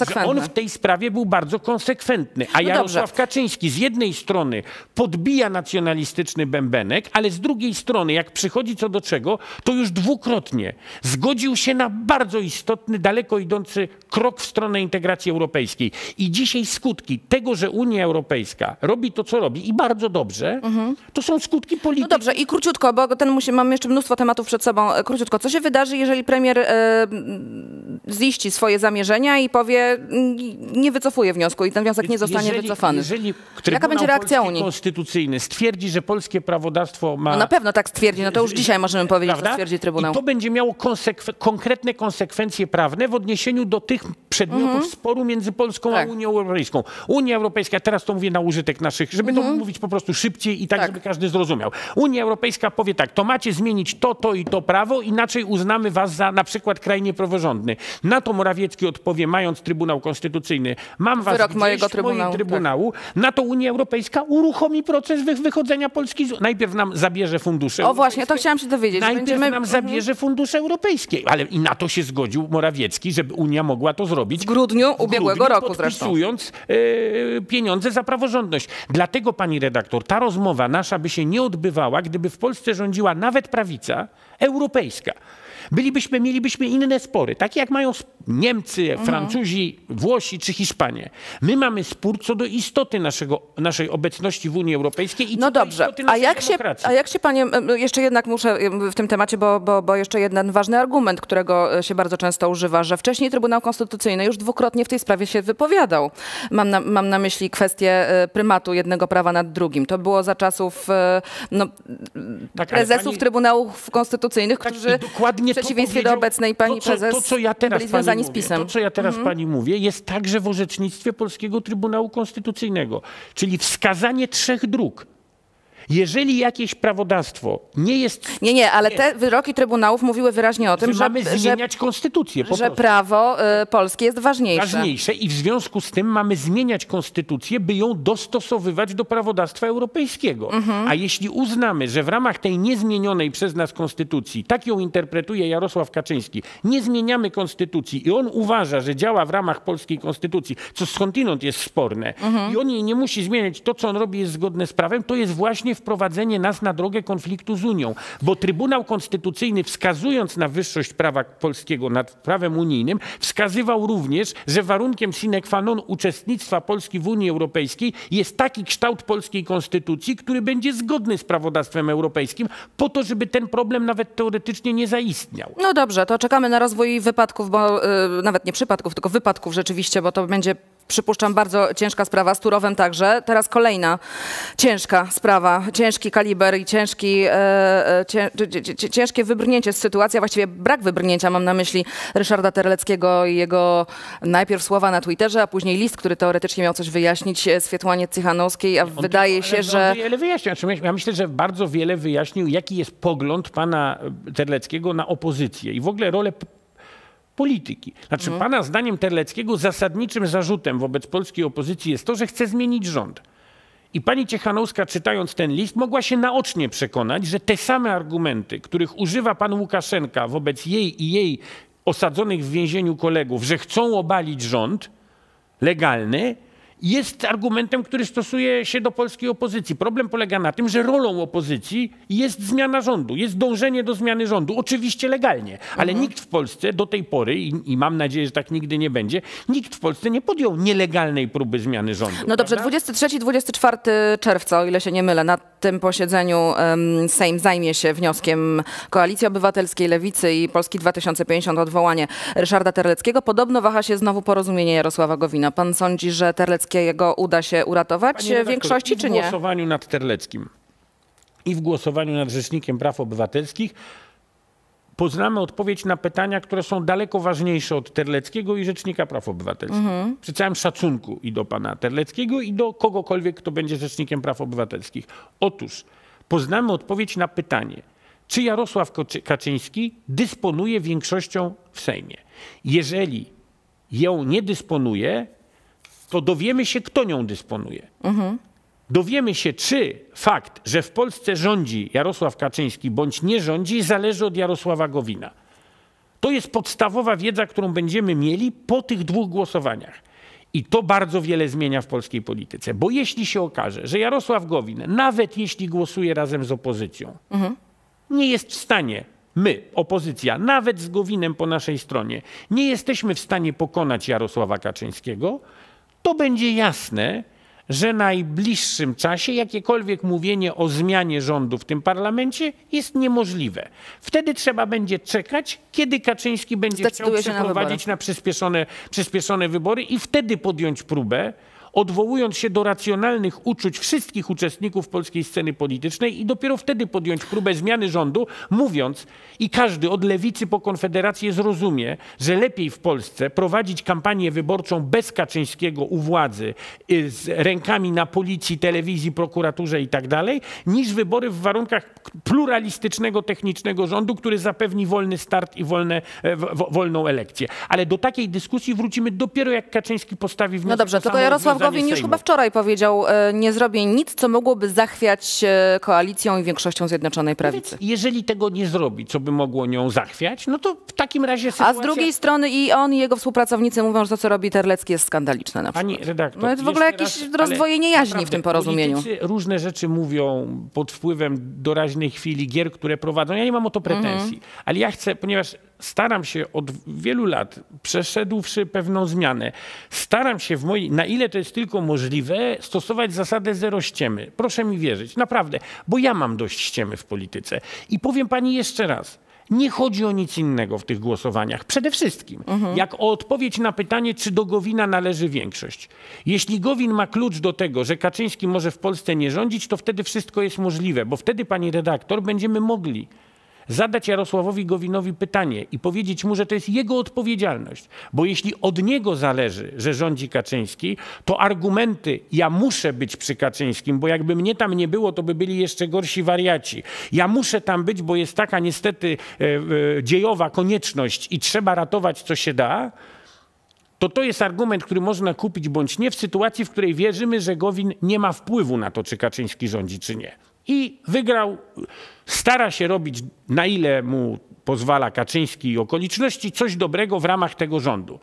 S6: że on w tej sprawie był bardzo konsekwentny. A
S4: No
S6: Jarosław
S4: dobrze.
S6: Kaczyński z jednej strony podbija nacjonalistyczny bębenek, ale z drugiej strony, jak przychodzi co do czego, to już dwukrotnie zgodził się na bardzo istotny, daleko idący krok w stronę integracji europejskiej. I dzisiaj skutki tego, że Unia Europejska robi to, co robi i bardzo dobrze, to są skutki
S4: No
S6: polityki.
S4: dobrze, i króciutko, bo ten musi, mam jeszcze mnóstwo tematów przed sobą. E, Króciutko, co się wydarzy, jeżeli premier e, ziści swoje zamierzenia i powie, mm, nie wycofuje wniosku i ten wniosek nie zostanie
S6: jeżeli,
S4: wycofany?
S6: Jeżeli
S4: Jaka będzie reakcja
S6: Polski
S4: Unii?
S6: Konstytucyjny stwierdzi, że polskie prawodawstwo ma...
S4: No na pewno tak stwierdzi, no to już dzisiaj możemy powiedzieć,
S6: Prawda?
S4: że stwierdzi Trybunał.
S6: I to będzie miało konsekwe- konkretne konsekwencje prawne w odniesieniu do tych przedmiotów sporu między Polską
S4: Tak.
S6: a Unią Europejską. Unia Europejska, teraz to mówię na użytek naszych, żeby to mówić po prostu szybciej i tak,
S4: Tak.
S6: żeby każdy zrozumiał. Unia Europejska powie tak, to macie zmienić to, to i to prawo, inaczej uznamy was za na przykład kraj niepraworządny. Na to Morawiecki odpowie, mając Trybunał Konstytucyjny, mam was
S4: Wyrok
S6: gdzieś
S4: mojego
S6: w moim
S4: trybunału, tak.
S6: trybunału. Na to Unia Europejska uruchomi proces wy- wychodzenia Polski z... Najpierw nam zabierze fundusze
S4: O właśnie, to chciałam się dowiedzieć.
S6: Najpierw
S4: Będziemy-
S6: nam
S4: Mhm.
S6: zabierze fundusze europejskie, ale i na to się zgodził Morawiecki, żeby Unia mogła to zrobić.
S4: W grudniu
S6: w
S4: ubiegłego
S6: grudniu,
S4: roku zresztą.
S6: podpisując e, pieniądze za praworządność. Dlatego, pani redaktor, ta rozmowa nasza by się nie odbywała, gdyby w Polsce rządziła nawet prawica europejska. Bylibyśmy, mielibyśmy inne spory, takie jak mają Niemcy,
S4: Mhm.
S6: Francuzi, Włosi czy Hiszpanie. My mamy spór co do istoty naszego, naszej obecności w Unii Europejskiej i
S4: No dobrze, a jak, się, a jak się panie, jeszcze jednak muszę w tym temacie, bo, bo, bo jeszcze jeden ważny argument, którego e, się bardzo często używa, że wcześniej Trybunał Konstytucyjny już dwukrotnie w tej sprawie się wypowiadał. Mam na, mam na myśli kwestię e, prymatu jednego prawa nad drugim. To było za czasów e, no,
S6: Tak,
S4: prezesów
S6: pani-
S4: Trybunałów Konstytucyjnych,
S6: Tak,
S4: którzy
S6: dokładnie
S4: przeciwieństwie do obecnej pani
S6: to, co, to, co ja teraz
S4: byli związani
S6: pani
S4: z PiSem.
S6: To, co ja teraz
S4: Mhm.
S6: pani mówię, jest także w orzecznictwie Polskiego Trybunału Konstytucyjnego, czyli wskazanie trzech dróg. Jeżeli jakieś prawodawstwo nie jest...
S4: Nie, nie, ale te wyroki Trybunałów mówiły wyraźnie o tym,
S6: że
S4: że,
S6: mamy
S4: że,
S6: zmieniać konstytucję po
S4: że
S6: prostu.
S4: prawo e, polskie jest ważniejsze.
S6: ważniejsze i w związku z tym mamy zmieniać konstytucję, by ją dostosowywać do prawodawstwa europejskiego.
S4: Mhm.
S6: A jeśli uznamy, że w ramach tej niezmienionej przez nas konstytucji, tak ją interpretuje Jarosław Kaczyński, nie zmieniamy konstytucji i on uważa, że działa w ramach polskiej konstytucji, co skądinąd jest sporne
S4: Mhm.
S6: i on jej nie musi zmieniać, to co on robi jest zgodne z prawem, to jest właśnie wprowadzenie nas na drogę konfliktu z Unią. Bo Trybunał Konstytucyjny wskazując na wyższość prawa polskiego nad prawem unijnym, wskazywał również, że warunkiem sine qua non uczestnictwa Polski w Unii Europejskiej jest taki kształt polskiej konstytucji, który będzie zgodny z prawodawstwem europejskim, po to, żeby ten problem nawet teoretycznie nie zaistniał.
S4: No dobrze, to czekamy na rozwój wypadków, bo y, nawet nie przypadków, tylko wypadków rzeczywiście, bo to będzie, przypuszczam, bardzo ciężka sprawa, z Turowem także. Teraz kolejna ciężka sprawa, ciężki kaliber i ciężki, e, e, cię, ciężkie wybrnięcie z sytuacji, a właściwie brak wybrnięcia, mam na myśli Ryszarda Terleckiego i jego najpierw słowa na Twitterze, a później list, który teoretycznie miał coś wyjaśnić e, Swietłanie Cychanowskiej, a
S6: On
S4: wydaje się,
S6: ale
S4: że...
S6: Wiele wyjaśniał. Znaczy, Ja myślę, że bardzo wiele wyjaśnił, jaki jest pogląd pana Terleckiego na opozycję i w ogóle rolę polityki. Znaczy, pana zdaniem Terleckiego zasadniczym zarzutem wobec polskiej opozycji jest to, że chce zmienić rząd. I pani Ciechanowska, czytając ten list, mogła się naocznie przekonać, że te same argumenty, których używa pan Łukaszenka wobec jej i jej osadzonych w więzieniu kolegów, że chcą obalić rząd legalny, jest argumentem, który stosuje się do polskiej opozycji. Problem polega na tym, że rolą opozycji jest zmiana rządu, jest dążenie do zmiany rządu, oczywiście legalnie, ale nikt w Polsce do tej pory, i, i mam nadzieję, że tak nigdy nie będzie, nikt w Polsce nie podjął nielegalnej próby zmiany rządu.
S4: No dobrze,
S6: prawda?
S4: 23-24 czerwca, o ile się nie mylę, na tym posiedzeniu em, Sejm zajmie się wnioskiem Koalicji Obywatelskiej, Lewicy i Polski 2050 o odwołanie Ryszarda Terleckiego. Podobno waha się znowu porozumienie Jarosława Gowina. Pan sądzi, że Terleckiego uda się uratować
S6: Panie
S4: w większości, czy
S6: w
S4: nie?
S6: głosowaniu nad Terleckim i w głosowaniu nad Rzecznikiem Praw Obywatelskich poznamy odpowiedź na pytania, które są daleko ważniejsze od Terleckiego i Rzecznika Praw Obywatelskich.
S4: Mhm.
S6: Przy całym szacunku i do pana Terleckiego i do kogokolwiek, kto będzie Rzecznikiem Praw Obywatelskich. Otóż poznamy odpowiedź na pytanie, czy Jarosław Kaczyński dysponuje większością w Sejmie. Jeżeli ją nie dysponuje, to dowiemy się, kto nią dysponuje. Dowiemy się, czy fakt, że w Polsce rządzi Jarosław Kaczyński bądź nie rządzi, zależy od Jarosława Gowina. To jest podstawowa wiedza, którą będziemy mieli po tych dwóch głosowaniach. I to bardzo wiele zmienia w polskiej polityce, bo jeśli się okaże, że Jarosław Gowin, nawet jeśli głosuje razem z opozycją, nie jest w stanie, my, opozycja, nawet z Gowinem po naszej stronie, nie jesteśmy w stanie pokonać Jarosława Kaczyńskiego, to będzie jasne, że w najbliższym czasie jakiekolwiek mówienie o zmianie rządu w tym parlamencie jest niemożliwe. Wtedy trzeba będzie czekać, kiedy Kaczyński będzie chciał
S4: na
S6: przeprowadzić
S4: wybory.
S6: na przyspieszone, przyspieszone wybory i wtedy podjąć próbę, odwołując się do racjonalnych uczuć wszystkich uczestników polskiej sceny politycznej i dopiero wtedy podjąć próbę zmiany rządu, mówiąc i każdy od lewicy po konfederację zrozumie, że lepiej w Polsce prowadzić kampanię wyborczą bez Kaczyńskiego u władzy, y, z rękami na policji, telewizji, prokuraturze i tak dalej, niż wybory w warunkach pluralistycznego, technicznego rządu, który zapewni wolny start i wolne, e, w, wolną elekcję. Ale do takiej dyskusji wrócimy dopiero jak Kaczyński postawi wniosek
S4: No dobrze,
S6: o
S4: tylko Jarosław Gowin już chyba wczoraj powiedział, e, nie zrobię nic, co mogłoby zachwiać e, koalicją i większością Zjednoczonej Prawicy.
S6: Jeżeli tego nie zrobi, co by mogło nią zachwiać, no to w takim razie
S4: A
S6: sytuacja...
S4: z drugiej strony i on i jego współpracownicy mówią, że to, co robi Terlecki jest skandaliczne na przykład.
S6: Pani redaktor.
S4: No jest w ogóle jakieś
S6: raz,
S4: rozdwojenie jaźni w
S6: naprawdę,
S4: tym porozumieniu.
S6: Różne rzeczy mówią pod wpływem doraźnej chwili gier, które prowadzą. Ja nie mam o to pretensji,
S4: Mhm.
S6: ale ja chcę, ponieważ staram się od wielu lat, przeszedłszy pewną zmianę, staram się w mojej, na ile to jest tylko możliwe, stosować zasadę zero ściemy. Proszę mi wierzyć, naprawdę, bo ja mam dość ściemy w polityce. I powiem pani jeszcze raz. Nie chodzi o nic innego w tych głosowaniach. Przede wszystkim, jak o odpowiedź na pytanie, czy do Gowina należy większość. Jeśli Gowin ma klucz do tego, że Kaczyński może w Polsce nie rządzić, to wtedy wszystko jest możliwe, bo wtedy, pani redaktor, będziemy mogli zadać Jarosławowi Gowinowi pytanie i powiedzieć mu, że to jest jego odpowiedzialność. Bo jeśli od niego zależy, że rządzi Kaczyński, to argumenty ja muszę być przy Kaczyńskim, bo jakby mnie tam nie było, to by byli jeszcze gorsi wariaci. Ja muszę tam być, bo jest taka niestety e, e, dziejowa konieczność i trzeba ratować co się da, to to jest argument, który można kupić bądź nie w sytuacji, w której wierzymy, że Gowin nie ma wpływu na to, czy Kaczyński rządzi, czy nie. I wygrał, stara się robić, na ile mu pozwala Kaczyński i okoliczności, coś dobrego w ramach tego rządu.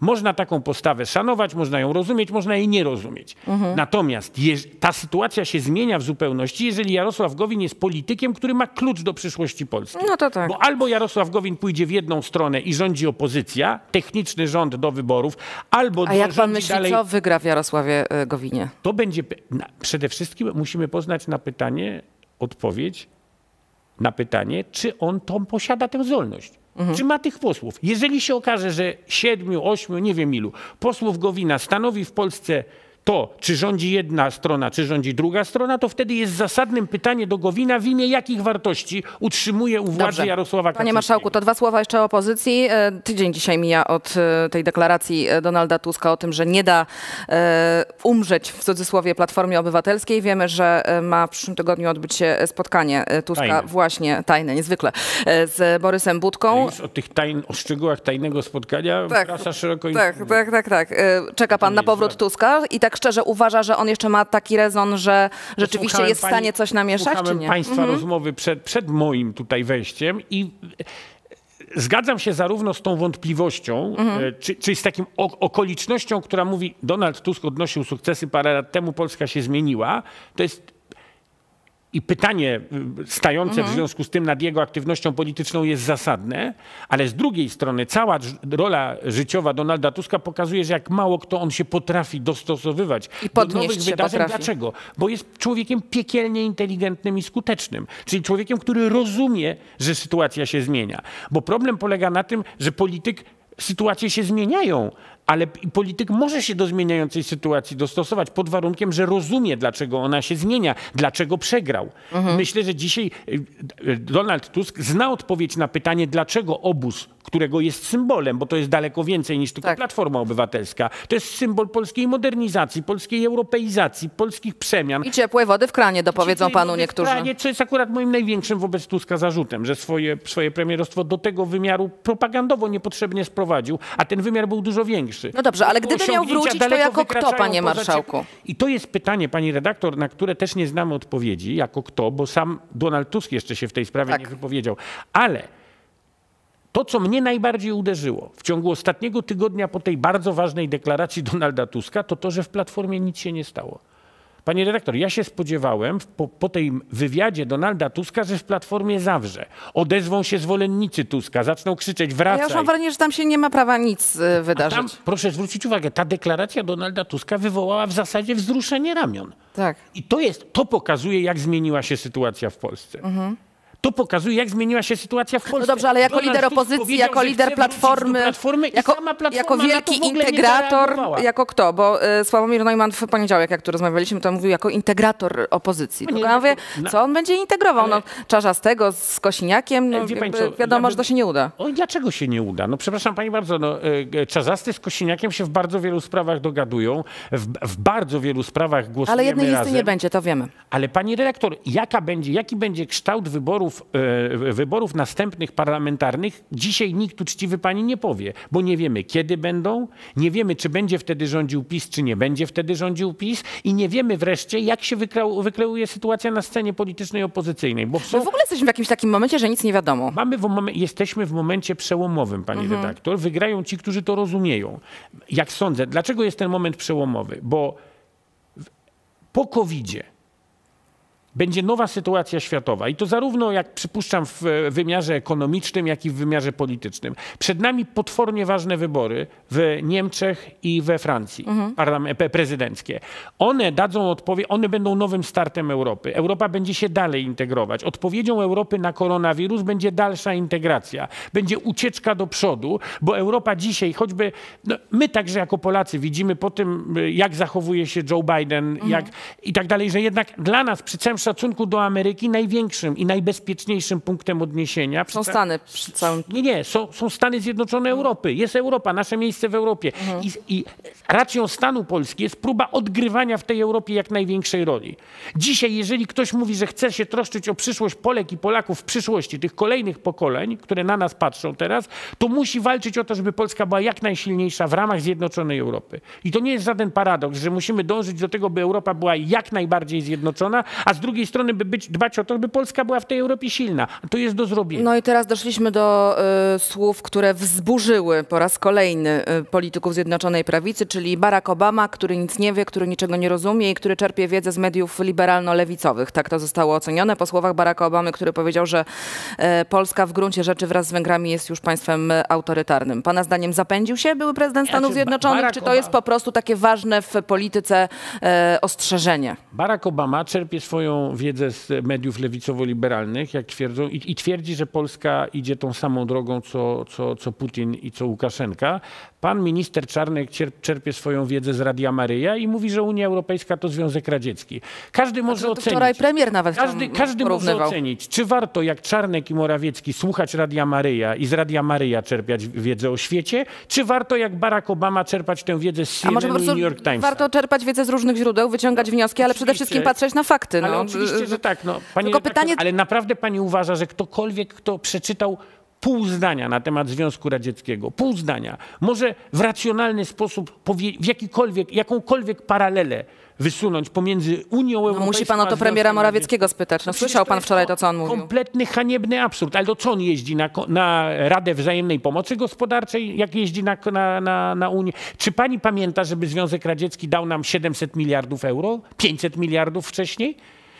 S6: Można taką postawę szanować, można ją rozumieć, można jej nie rozumieć. Natomiast jeż- ta sytuacja się zmienia w zupełności, jeżeli Jarosław Gowin jest politykiem, który ma klucz do przyszłości Polski.
S4: No to tak.
S6: Bo albo Jarosław Gowin pójdzie w jedną stronę i rządzi opozycja, techniczny rząd do wyborów, albo
S4: A jak pan myśli,
S6: dalej.
S4: co wygra w Jarosławie e, Gowinie?
S6: To będzie. przede wszystkim musimy poznać na pytanie odpowiedź na pytanie, czy on tą posiada tę zdolność. Czy ma tych posłów? Jeżeli się okaże, że siedmiu, ośmiu, nie wiem ilu posłów Gowina stanowi w Polsce to, czy rządzi jedna strona, czy rządzi druga strona, to wtedy jest zasadnym pytanie do Gowina, w imię jakich wartości utrzymuje u władzy
S4: Dobrze.
S6: Jarosława Kaczyńskiego.
S4: Panie marszałku, to dwa słowa jeszcze o opozycji. E, Tydzień dzisiaj mija od e, tej deklaracji e, Donalda Tuska o tym, że nie da umrzeć w cudzysłowie Platformie Obywatelskiej. Wiemy, że ma w przyszłym tygodniu odbyć się spotkanie Tuska
S6: Tajne.
S4: właśnie, tajne niezwykle, z Borysem Budką.
S6: Już o tych tajn, o szczegółach tajnego spotkania
S4: Tak,
S6: prasa szeroko
S4: Tak, tak, tak, tak. Czeka pan na powrót. Tuska i tak szczerze uważa, że on jeszcze ma taki rezon, że rzeczywiście
S6: Słuchałem
S4: jest w stanie coś namieszać, czy nie?
S6: państwa rozmowy przed, przed moim tutaj wejściem i zgadzam się zarówno z tą wątpliwością, e, czy, czy z takim okolicznością, która mówi, Donald Tusk odnosił sukcesy parę lat temu, Polska się zmieniła. To jest i pytanie y, stające w związku z tym nad jego aktywnością polityczną jest zasadne, ale z drugiej strony cała rola życiowa Donalda Tuska pokazuje, że jak mało kto on się potrafi dostosowywać
S4: I
S6: do nowych
S4: się
S6: wydarzeń.
S4: potrafi.
S6: Dlaczego? Bo jest człowiekiem piekielnie inteligentnym i skutecznym. Czyli człowiekiem, który rozumie, że sytuacja się zmienia. Bo problem polega na tym, że polityk sytuacje się zmieniają, ale polityk może się do zmieniającej sytuacji dostosować pod warunkiem, że rozumie, dlaczego ona się zmienia, dlaczego przegrał. Myślę, że dzisiaj y, y, Donald Tusk zna odpowiedź na pytanie, dlaczego obóz, którego jest symbolem, bo to jest daleko więcej niż tylko
S4: Tak.
S6: Platforma Obywatelska, to jest symbol polskiej modernizacji, polskiej europeizacji, polskich przemian.
S4: I ciepłej wody w kranie, dopowiedzą panu niektórzy.
S6: kranie, co jest akurat moim największym wobec Tuska zarzutem, że swoje, swoje premierostwo do tego wymiaru propagandowo niepotrzebnie sprowadził, a ten wymiar był dużo większy.
S4: No dobrze, ale gdyby miał wrócić, to jako kto, panie marszałku?
S6: I to jest pytanie, pani redaktor, na które też nie znamy odpowiedzi, jako kto, bo sam Donald Tusk jeszcze się w tej sprawie
S4: Tak.
S6: nie wypowiedział. Ale to, co mnie najbardziej uderzyło w ciągu ostatniego tygodnia po tej bardzo ważnej deklaracji Donalda Tuska, to to, że w Platformie nic się nie stało. Panie redaktor, ja się spodziewałem po, po tej wywiadzie Donalda Tuska, że w Platformie zawrze. Odezwą się zwolennicy Tuska, zaczną krzyczeć
S4: Ja
S6: wracaj.
S4: już mam wrażenie, że tam się nie ma prawa nic y, wydarzyć.
S6: Tam, proszę zwrócić uwagę, ta deklaracja Donalda Tuska wywołała w zasadzie wzruszenie ramion.
S4: Tak.
S6: I to jest, to pokazuje, jak zmieniła się sytuacja w Polsce. To pokazuje, jak zmieniła się sytuacja w Polsce.
S4: Mhm. No dobrze, ale jako
S6: Donald
S4: lider opozycji, jako lider platformy,
S6: platformy
S4: jako, jako wielki integrator, jako kto? Bo y, Sławomir Neumann w poniedziałek, jak tu rozmawialiśmy, to mówił jako integrator opozycji. Tylko ja mówię,
S6: na-
S4: co on będzie integrował?
S6: Ale-
S4: No, Czarzastego z Kosiniakiem, no,
S6: Ale wie pani
S4: jakby
S6: co,
S4: wiadomo,
S6: ja
S4: że to się nie uda.
S6: Oj, dlaczego się nie uda? No przepraszam pani bardzo, no, e, Czarzasty z Kosiniakiem się w bardzo wielu sprawach dogadują, w, w bardzo wielu sprawach głosujemy
S4: Ale jednej listy
S6: razem.
S4: nie będzie, to wiemy.
S6: Ale pani redaktor, jaka będzie, jaki będzie kształt wyborów, e, wyborów następnych parlamentarnych, dzisiaj nikt uczciwy pani nie powie, bo nie wiemy kiedy będą, nie wiemy czy będzie wtedy rządził PiS, czy nie będzie wtedy rządził PiS i nie wiemy wreszcie jak się wykreu, wykreuje sytuacja na scenie politycznej opozycyjnej, bo
S4: My
S6: są,
S4: w ogóle jesteśmy w jakimś takim momencie, że nic nie wiadomo.
S6: Mamy w momen- jesteśmy w momencie przełomowym, pani
S4: Mhm.
S6: redaktor. Wygrają ci, którzy to rozumieją. Jak sądzę, dlaczego jest ten moment przełomowy? Bo po COVID-zie będzie nowa sytuacja światowa i to zarówno, jak przypuszczam, w e, wymiarze ekonomicznym, jak i w wymiarze politycznym. Przed nami potwornie ważne wybory w Niemczech i we Francji, parlam- pe- prezydenckie. One dadzą odpowiedź, one będą nowym startem Europy. Europa będzie się dalej integrować. Odpowiedzią Europy na koronawirus będzie dalsza integracja. Będzie ucieczka do przodu, bo Europa dzisiaj, choćby no, my także jako Polacy widzimy po tym, y, jak zachowuje się Joe Biden jak, i tak dalej, że jednak dla nas przy całym szacunku do Ameryki największym i najbezpieczniejszym punktem odniesienia
S4: Są Stany przy całym...
S6: nie, nie, są, są Stany Zjednoczone Europy, jest Europa, nasze miejsce w Europie. I, I racją stanu Polski jest próba odgrywania w tej Europie jak największej roli. Dzisiaj, jeżeli ktoś mówi, że chce się troszczyć o przyszłość Polek i Polaków w przyszłości, tych kolejnych pokoleń, które na nas patrzą teraz, to musi walczyć o to, żeby Polska była jak najsilniejsza w ramach Zjednoczonej Europy. I to nie jest żaden paradoks, że musimy dążyć do tego, by Europa była jak najbardziej zjednoczona, a z drugiej strony by być, dbać o to, by Polska była w tej Europie silna. To jest do zrobienia.
S4: No i teraz doszliśmy do y, słów, które wzburzyły po raz kolejny y, polityków Zjednoczonej Prawicy, czyli Barack Obama, który nic nie wie, który niczego nie rozumie i który czerpie wiedzę z mediów liberalno-lewicowych. Tak to zostało ocenione po słowach Baracka Obamy, który powiedział, że e, Polska w gruncie rzeczy wraz z Węgrami jest już państwem e, autorytarnym. Pana zdaniem zapędził się były prezydent Stanów
S6: Znaczy, Ba-
S4: Zjednoczonych,
S6: Barack
S4: czy to jest po prostu takie ważne w polityce e, ostrzeżenie?
S6: Barack Obama czerpie swoją pełną wiedzę z mediów lewicowo-liberalnych, jak twierdzą, i, i twierdzi, że Polska idzie tą samą drogą, co, co, co Putin i co Łukaszenka. Pan minister Czarnek czerpie swoją wiedzę z Radia Maryja i mówi, że Unia Europejska to Związek Radziecki. Każdy może
S4: to
S6: ocenić.
S4: wczoraj premier nawet
S6: Każdy, każdy może ocenić, czy warto jak Czarnek i Morawiecki słuchać Radia Maryja i z Radia Maryja czerpiać wiedzę o świecie, czy warto jak Barack Obama czerpać tę wiedzę z CNN i New York Times?
S4: warto czerpać wiedzę z różnych źródeł, wyciągać wnioski, ale przede wszystkim patrzeć na fakty. No.
S6: Oczywiście, że tak. No, pani
S4: Tylko pytanie-
S6: Ale naprawdę pani uważa, że ktokolwiek, kto przeczytał pół zdania na temat Związku Radzieckiego, pół zdania, może w racjonalny sposób, powie, w jakikolwiek, jakąkolwiek paralelę wysunąć pomiędzy Unią
S4: No,
S6: Europejską
S4: musi pan o to premiera Morawieckiego spytać. No, słyszał pan wczoraj to, co on mówił.
S6: Kompletny, haniebny absurd. Ale to co on jeździ na, na Radę Wzajemnej Pomocy Gospodarczej, jak jeździ na, na, na, na Unię? Czy pani pamięta, żeby Związek Radziecki dał nam 700 miliardów euro? 500 miliardów wcześniej?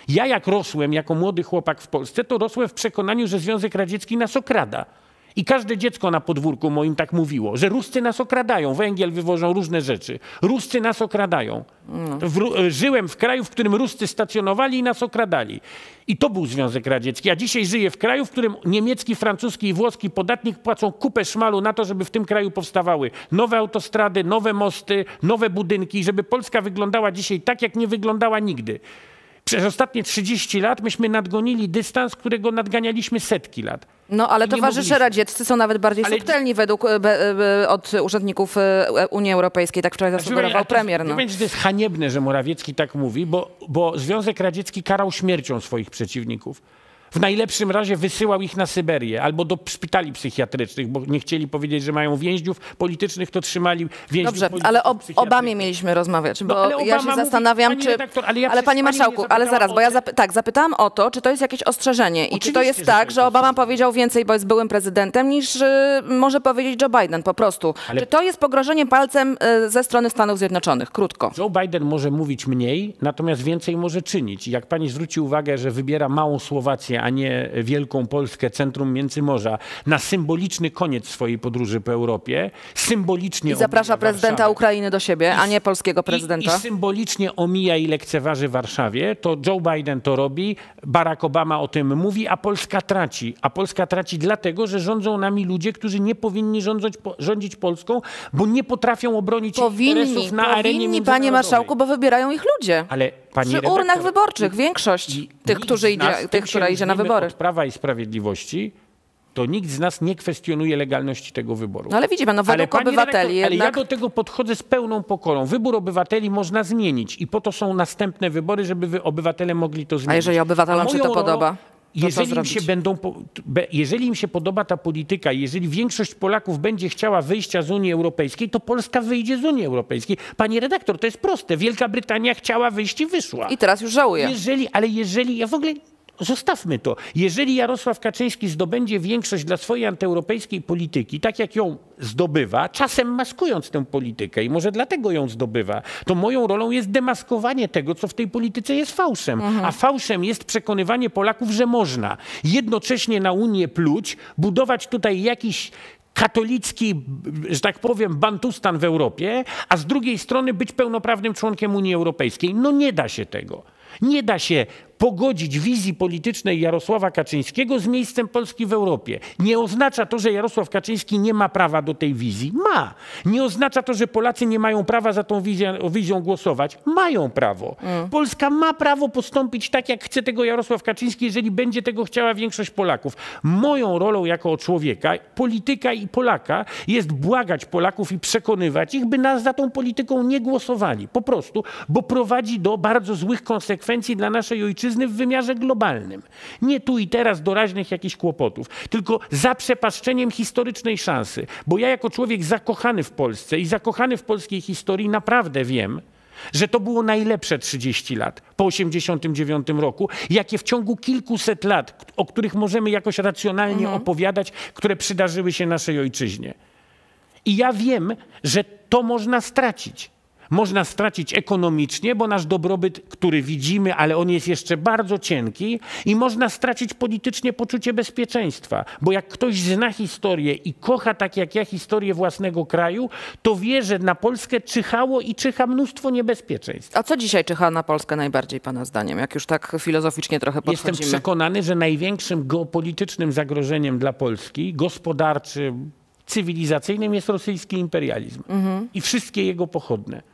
S6: Ja jak rosłem jako młody chłopak w Polsce, to rosłem w przekonaniu, że Związek Radziecki nas okrada. I każde dziecko na podwórku moim tak mówiło, że Ruscy nas okradają, węgiel wywożą różne rzeczy. Ruscy nas okradają. W, Ru- żyłem w kraju, w którym Ruscy stacjonowali i nas okradali. I to był Związek Radziecki. A dzisiaj żyję w kraju, w którym niemiecki, francuski i włoski podatnik płacą kupę szmalu na to, żeby w tym kraju powstawały nowe autostrady, nowe mosty, nowe budynki, żeby Polska wyglądała dzisiaj tak, jak nie wyglądała nigdy. Przez ostatnie 30 lat myśmy nadgonili dystans, którego nadganialiśmy setki lat.
S4: No ale towarzysze
S6: mogliśmy.
S4: radzieccy są nawet bardziej
S6: Ale-
S4: subtelni według e, be, e, od urzędników e, Unii Europejskiej, tak wczoraj zasugerował premier. No.
S6: że to jest haniebne, że Morawiecki tak mówi, bo, bo Związek Radziecki karał śmiercią swoich przeciwników. W najlepszym razie wysyłał ich na Syberię albo do szpitali psychiatrycznych, bo nie chcieli powiedzieć, że mają więźniów politycznych, to trzymali więźniów
S4: Dobrze, ale o. Obamie mieliśmy rozmawiać, bo
S6: No,
S4: ja się
S6: mówi-
S4: zastanawiam,
S6: pani
S4: czy...
S6: redaktor, ale ja
S4: ale panie marszałku, ale zaraz, bo ja zapy- tak, zapytałam o to, czy to jest jakieś ostrzeżenie i czy to jest tak, że Obama powiedział więcej, bo jest byłym prezydentem, niż y, może powiedzieć Joe Biden po prostu.
S6: Ale-
S4: Czy to jest pogrożenie palcem y, ze strony Stanów Zjednoczonych? Krótko.
S6: Joe Biden może mówić mniej, natomiast więcej może czynić. Jak pani zwróci uwagę, że wybiera małą Słowację, a nie wielką Polskę, centrum Międzymorza, na symboliczny koniec swojej podróży po Europie, symbolicznie
S4: I zaprasza prezydenta
S6: Warszawę.
S4: Ukrainy do siebie, a nie polskiego
S6: I,
S4: prezydenta.
S6: I symbolicznie omija i lekceważy Warszawie. To Joe Biden to robi, Barack Obama o tym mówi, a Polska traci. A Polska traci dlatego, że rządzą nami ludzie, którzy nie powinni rządzić, rządzić Polską, bo nie potrafią obronić
S4: Powinni,
S6: interesów na arenie
S4: powinni, panie
S6: międzynarodowej.
S4: marszałku, bo wybierają ich ludzie.
S6: Ale pani
S4: Przy
S6: redaktor,
S4: urnach wyborczych większość
S6: i
S4: tych, którzy idzie, tych która idzie na wybory.
S6: Od Prawa i Sprawiedliwości, to nikt z nas nie kwestionuje legalności tego wyboru.
S4: No ale widzi pan, no według
S6: pani
S4: obywateli
S6: redaktor,
S4: jednak...
S6: Ale ja do tego podchodzę z pełną pokorą. Wybór obywateli można zmienić i po to są następne wybory, żeby wy, obywatele mogli to zmienić.
S4: jeżeli obywatelom
S6: A
S4: się to podoba,
S6: jeżeli im, się będą, jeżeli im się podoba ta polityka, jeżeli większość Polaków będzie chciała wyjścia z Unii Europejskiej, to Polska wyjdzie z Unii Europejskiej. Pani redaktor, to jest proste. Wielka Brytania chciała wyjść i wyszła.
S4: I teraz już żałuję.
S6: Jeżeli, ale jeżeli, ja w ogóle zostawmy to. Jeżeli Jarosław Kaczyński zdobędzie większość dla swojej antyeuropejskiej polityki, tak jak ją zdobywa, czasem maskując tę politykę i może dlatego ją zdobywa, to moją rolą jest demaskowanie tego, co w tej polityce jest fałszem. A fałszem jest przekonywanie Polaków, że można jednocześnie na Unię pluć, budować tutaj jakiś katolicki, że tak powiem, bantustan w Europie, a z drugiej strony być pełnoprawnym członkiem Unii Europejskiej. No nie da się tego. Nie da się pogodzić wizji politycznej Jarosława Kaczyńskiego z miejscem Polski w Europie. Nie oznacza to, że Jarosław Kaczyński nie ma prawa do tej wizji. Ma. Nie oznacza to, że Polacy nie mają prawa za tą wizję, wizją głosować. Mają prawo. Polska ma prawo postąpić tak, jak chce tego Jarosław Kaczyński, jeżeli będzie tego chciała większość Polaków. Moją rolą jako człowieka, polityka i Polaka jest błagać Polaków i przekonywać ich, by nas za tą polityką nie głosowali. Po prostu, bo prowadzi do bardzo złych konsekwencji dla naszej ojczyzny w wymiarze globalnym. Nie tu i teraz doraźnych jakichś kłopotów, tylko zaprzepaszczeniem historycznej szansy. Bo ja jako człowiek zakochany w Polsce i zakochany w polskiej historii naprawdę wiem, że to było najlepsze 30 lat po 89 roku, jakie w ciągu kilkuset lat, o których możemy jakoś racjonalnie opowiadać, które przydarzyły się naszej ojczyźnie. I ja wiem, że to można stracić. Można stracić ekonomicznie, bo nasz dobrobyt, który widzimy, ale on jest jeszcze bardzo cienki, i można stracić politycznie poczucie bezpieczeństwa. Bo jak ktoś zna historię i kocha tak jak ja historię własnego kraju, to wie, że na Polskę czyhało i czyha mnóstwo niebezpieczeństw.
S4: A co dzisiaj czyha na Polskę najbardziej, pana zdaniem, jak już tak filozoficznie trochę podchodzimy?
S6: Jestem przekonany, że największym geopolitycznym zagrożeniem dla Polski, gospodarczym, cywilizacyjnym jest rosyjski imperializm i wszystkie jego pochodne.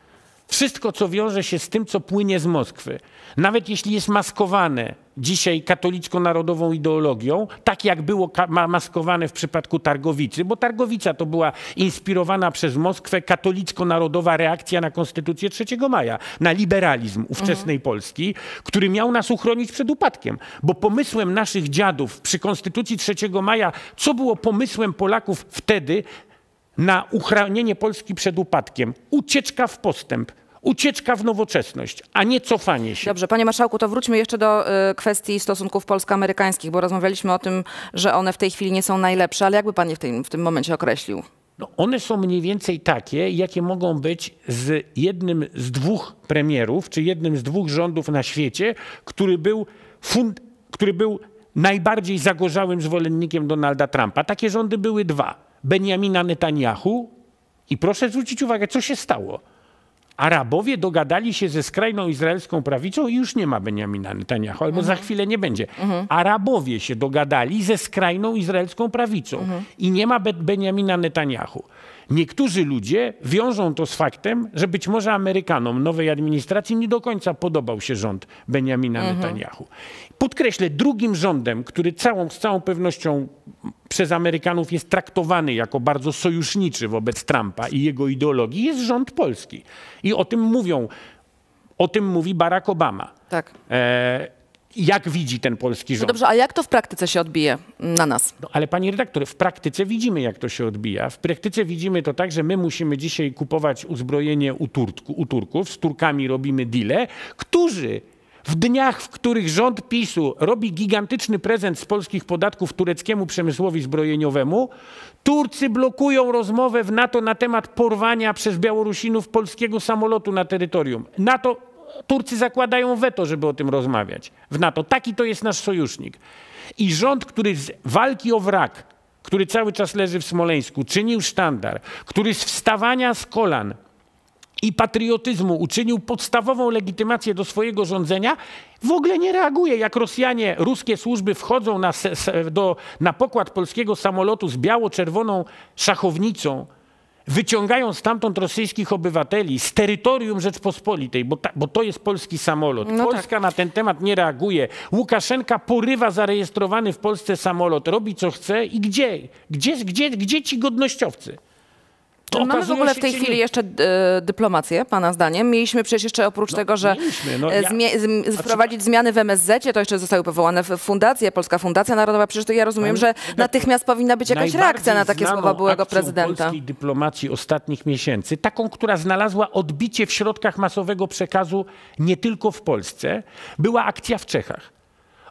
S6: Wszystko, co wiąże się z tym, co płynie z Moskwy, nawet jeśli jest maskowane dzisiaj katolicko-narodową ideologią, tak jak było maskowane w przypadku Targowicy, bo Targowica to była inspirowana przez Moskwę katolicko-narodowa reakcja na Konstytucję 3 maja, na liberalizm ówczesnej Polski, który miał nas uchronić przed upadkiem. Bo pomysłem naszych dziadów przy Konstytucji 3 maja, co było pomysłem Polaków wtedy, na uchronienie Polski przed upadkiem. Ucieczka w postęp, ucieczka w nowoczesność, a nie cofanie się.
S4: Dobrze, panie marszałku, to wróćmy jeszcze do y, kwestii stosunków polsko-amerykańskich, bo rozmawialiśmy o tym, że one w tej chwili nie są najlepsze, ale jakby pan je w tym, w tym momencie określił?
S6: No, one są mniej więcej takie, jakie mogą być z jednym z dwóch premierów, czy jednym z dwóch rządów na świecie, który był, fund, który był najbardziej zagorzałym zwolennikiem Donalda Trumpa. Takie rządy były dwa. Benjamina Netanyahu i proszę zwrócić uwagę, co się stało. Arabowie dogadali się ze skrajną izraelską prawicą i już nie ma Benjamina Netanyahu, albo za chwilę nie będzie. Arabowie się dogadali ze skrajną izraelską prawicą i nie ma Be- Benjamina Netanyahu. Niektórzy ludzie wiążą to z faktem, że być może Amerykanom nowej administracji nie do końca podobał się rząd Benjamina Netanyahu. Podkreślę, drugim rządem, który całą, z całą pewnością przez Amerykanów jest traktowany jako bardzo sojuszniczy wobec Trumpa i jego ideologii, jest rząd polski. I o tym mówią, o tym mówi Barack Obama.
S4: Tak.
S6: E, jak widzi ten polski
S4: No
S6: rząd?
S4: dobrze, a jak to w praktyce się odbije na nas?
S6: No, ale pani redaktor, w praktyce widzimy, jak to się odbija. W praktyce widzimy to tak, że my musimy dzisiaj kupować uzbrojenie u, Turku, u Turków, z Turkami robimy deale, którzy w dniach, w których rząd PiSu robi gigantyczny prezent z polskich podatków tureckiemu przemysłowi zbrojeniowemu, Turcy blokują rozmowę w NATO na temat porwania przez Białorusinów polskiego samolotu na terytorium. NATO, Turcy zakładają weto, żeby o tym rozmawiać w NATO. Taki to jest nasz sojusznik. I rząd, który z walki o wrak, który cały czas leży w Smoleńsku, czynił sztandar, który z wstawania z kolan i patriotyzmu uczynił podstawową legitymację do swojego rządzenia, w ogóle nie reaguje. Jak Rosjanie, ruskie służby wchodzą na, do, na pokład polskiego samolotu z biało-czerwoną szachownicą, wyciągają stamtąd rosyjskich obywateli z terytorium Rzeczpospolitej, bo, ta, bo to jest polski samolot.
S4: No
S6: Polska na ten temat nie reaguje. Łukaszenka porywa zarejestrowany w Polsce samolot, robi co chce i gdzie? Gdzie, gdzie, gdzie ci godnościowcy?
S4: Czy mamy w ogóle w tej chwili jeszcze e, dyplomację, pana zdaniem? Mieliśmy przecież jeszcze oprócz tego, że
S6: no
S4: e,
S6: ja-
S4: zmie- wprowadzić zmiany w MSZ, to jeszcze zostały powołane fundacje, Polska Fundacja Narodowa. Przecież to ja rozumiem, że natychmiast powinna być jakaś reakcja na takie słowa byłego prezydenta.
S6: polskiej dyplomacji ostatnich miesięcy, taką, która znalazła odbicie w środkach masowego przekazu nie tylko w Polsce, była akcja w Czechach.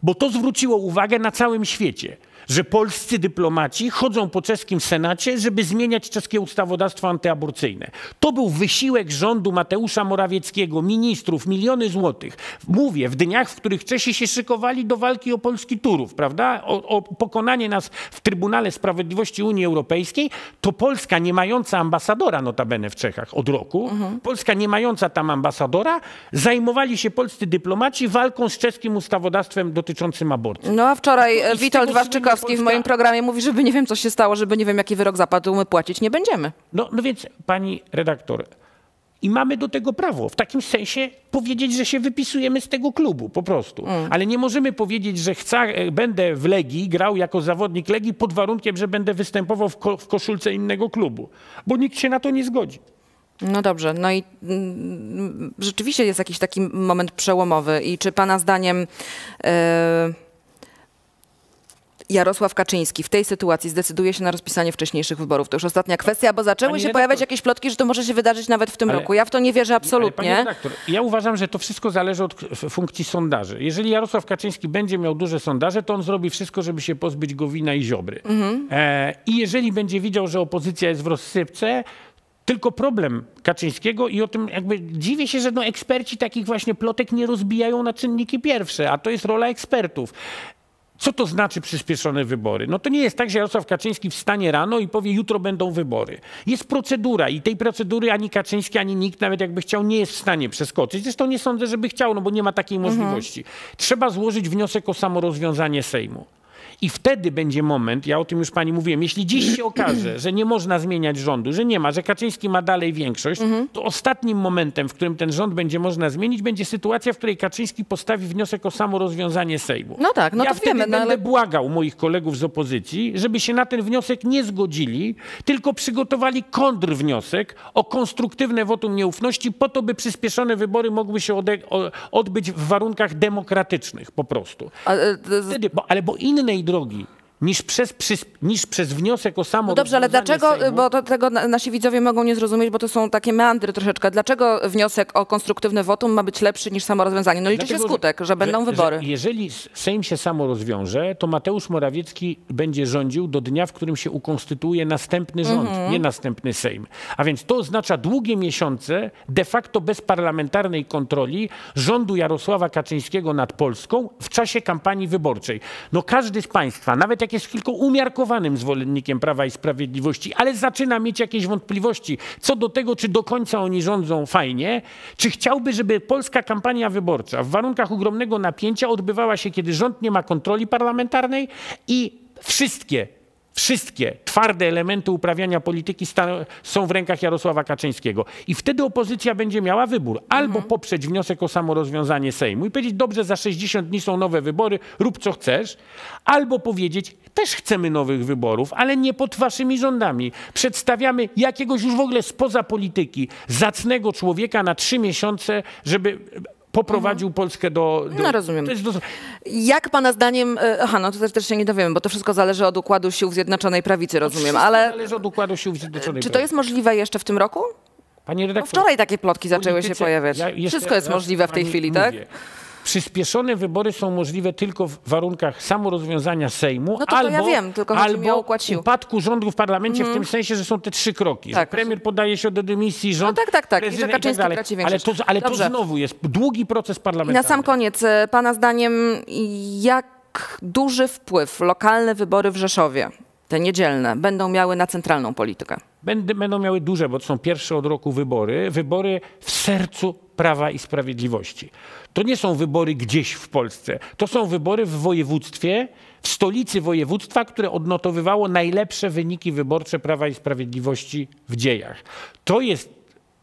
S6: Bo to zwróciło uwagę na całym świecie, że polscy dyplomaci chodzą po czeskim Senacie, żeby zmieniać czeskie ustawodawstwo antyaborcyjne. To był wysiłek rządu Mateusza Morawieckiego, ministrów, miliony złotych. Mówię, w dniach, w których Czesi się szykowali do walki o polski Turów, prawda? O, o pokonanie nas w Trybunale Sprawiedliwości Unii Europejskiej, to Polska nie mająca ambasadora notabene w Czechach od roku, Polska nie mająca tam ambasadora, zajmowali się polscy dyplomaci walką z czeskim ustawodawstwem dotyczącym aborcji.
S4: No a wczoraj
S6: I
S4: e,
S6: z Tego
S4: Waszczykowski w moim
S6: Polska-
S4: programie mówi, żeby nie wiem, co się stało, żeby nie wiem, jaki wyrok zapadł, my płacić nie będziemy.
S6: No, no więc, pani redaktor, i mamy do tego prawo. W takim sensie powiedzieć, że się wypisujemy z tego klubu, po prostu. Ale nie możemy powiedzieć, że chcę, e, będę w Legii, grał jako zawodnik Legii pod warunkiem, że będę występował w, ko- w koszulce innego klubu. Bo nikt się na to nie zgodzi.
S4: No dobrze, no i mm, rzeczywiście jest jakiś taki moment przełomowy. I czy pana zdaniem e, Jarosław Kaczyński w tej sytuacji zdecyduje się na rozpisanie wcześniejszych wyborów? To już ostatnia kwestia, bo zaczęły
S6: Pani
S4: się
S6: redaktor-
S4: pojawiać jakieś plotki, że to może się wydarzyć nawet w tym
S6: Ale-
S4: roku. Ja w to nie wierzę absolutnie.
S6: redaktor, ja uważam, że to wszystko zależy od funkcji sondaży. Jeżeli Jarosław Kaczyński będzie miał duże sondaże, to on zrobi wszystko, żeby się pozbyć Gowina i Ziobry. E, I jeżeli będzie widział, że opozycja jest w rozsypce, Tylko problem Kaczyńskiego i o tym jakby dziwię się, że no eksperci takich właśnie plotek nie rozbijają na czynniki pierwsze, a to jest rola ekspertów. Co to znaczy przyspieszone wybory? No to nie jest tak, że Jarosław Kaczyński wstanie rano i powie, jutro będą wybory. Jest procedura i tej procedury ani Kaczyński, ani nikt, nawet jakby chciał, nie jest w stanie przeskoczyć. Zresztą nie sądzę, żeby chciał, no bo nie ma takiej możliwości. Trzeba złożyć wniosek o samorozwiązanie Sejmu. I wtedy będzie moment, ja o tym już pani mówiłem, jeśli dziś się okaże, że nie można zmieniać rządu, że nie ma, że Kaczyński ma dalej większość, to ostatnim momentem, w którym ten rząd będzie można zmienić, będzie sytuacja, w której Kaczyński postawi wniosek o samorozwiązanie Sejmu.
S4: No tak, no
S6: ja
S4: to
S6: wtedy
S4: wiemy, no
S6: będę
S4: ale-
S6: błagał moich kolegów z opozycji, żeby się na ten wniosek nie zgodzili, tylko przygotowali kontrwniosek o konstruktywne wotum nieufności po to, by przyspieszone wybory mogły się odbyć w warunkach demokratycznych po prostu.
S4: E,
S6: Wtedy, bo, ale bo innej drogi niż przez, przys- niż przez wniosek o samo
S4: No dobrze, ale dlaczego,
S6: Sejmu,
S4: bo to, tego na- nasi widzowie mogą nie zrozumieć, bo to są takie meandry troszeczkę. Dlaczego wniosek o konstruktywne wotum ma być lepszy niż samo rozwiązanie? No liczy się skutek, że, będą wybory.
S6: Że jeżeli Sejm się samo rozwiąże, to Mateusz Morawiecki będzie rządził do dnia, w którym się ukonstytuuje następny rząd,
S4: Mhm.
S6: nie następny Sejm. A więc to oznacza długie miesiące, de facto bez parlamentarnej kontroli rządu Jarosława Kaczyńskiego nad Polską w czasie kampanii wyborczej. No każdy z Państwa, nawet jak jest tylko umiarkowanym zwolennikiem Prawa i Sprawiedliwości, ale zaczyna mieć jakieś wątpliwości co do tego, czy do końca oni rządzą fajnie, czy chciałby, żeby polska kampania wyborcza w warunkach ogromnego napięcia odbywała się, kiedy rząd nie ma kontroli parlamentarnej i wszystkie Wszystkie twarde elementy uprawiania polityki są w rękach Jarosława Kaczyńskiego. I wtedy opozycja będzie miała wybór. Albo poprzeć wniosek o samorozwiązanie Sejmu i powiedzieć, dobrze, za 60 dni są nowe wybory, rób co chcesz. Albo powiedzieć, też chcemy nowych wyborów, ale nie pod waszymi rządami. Przedstawiamy jakiegoś już w ogóle spoza polityki zacnego człowieka na trzy miesiące, żeby poprowadził Polskę do... do
S4: No, rozumiem.
S6: Do,
S4: Jak pana zdaniem, e, aha, no to też, też się nie dowiemy, bo to wszystko zależy od układu sił w Zjednoczonej Prawicy, rozumiem, ale
S6: zależy od układu sił Zjednoczonej
S4: czy to
S6: Prawicy.
S4: jest możliwe jeszcze w tym roku?
S6: Panie
S4: No
S6: redaktor,
S4: wczoraj takie plotki zaczęły się pojawiać.
S6: ja
S4: Wszystko jest możliwe w tej chwili, tak?
S6: Przyspieszone wybory są możliwe tylko w warunkach samorozwiązania Sejmu
S4: No to to
S6: albo,
S4: ja wiem, tylko
S6: albo upadku rządu w parlamencie w tym sensie, że są te trzy kroki.
S4: Tak.
S6: Premier podaje się do dymisji, rząd,
S4: tak, tak, tak. I że
S6: prezydent
S4: Kaczyński
S6: tak dalej. Ale, to, ale to znowu jest długi proces
S4: I
S6: parlamentarny.
S4: na sam koniec, e, pana zdaniem, jak duży wpływ lokalne wybory w Rzeszowie, te niedzielne, będą miały na centralną politykę?
S6: Będą miały duże, bo to są pierwsze od roku wybory, wybory w sercu Prawa i Sprawiedliwości. To nie są wybory gdzieś w Polsce, to są wybory w województwie, w stolicy województwa, które odnotowywało najlepsze wyniki wyborcze Prawa i Sprawiedliwości w dziejach. To jest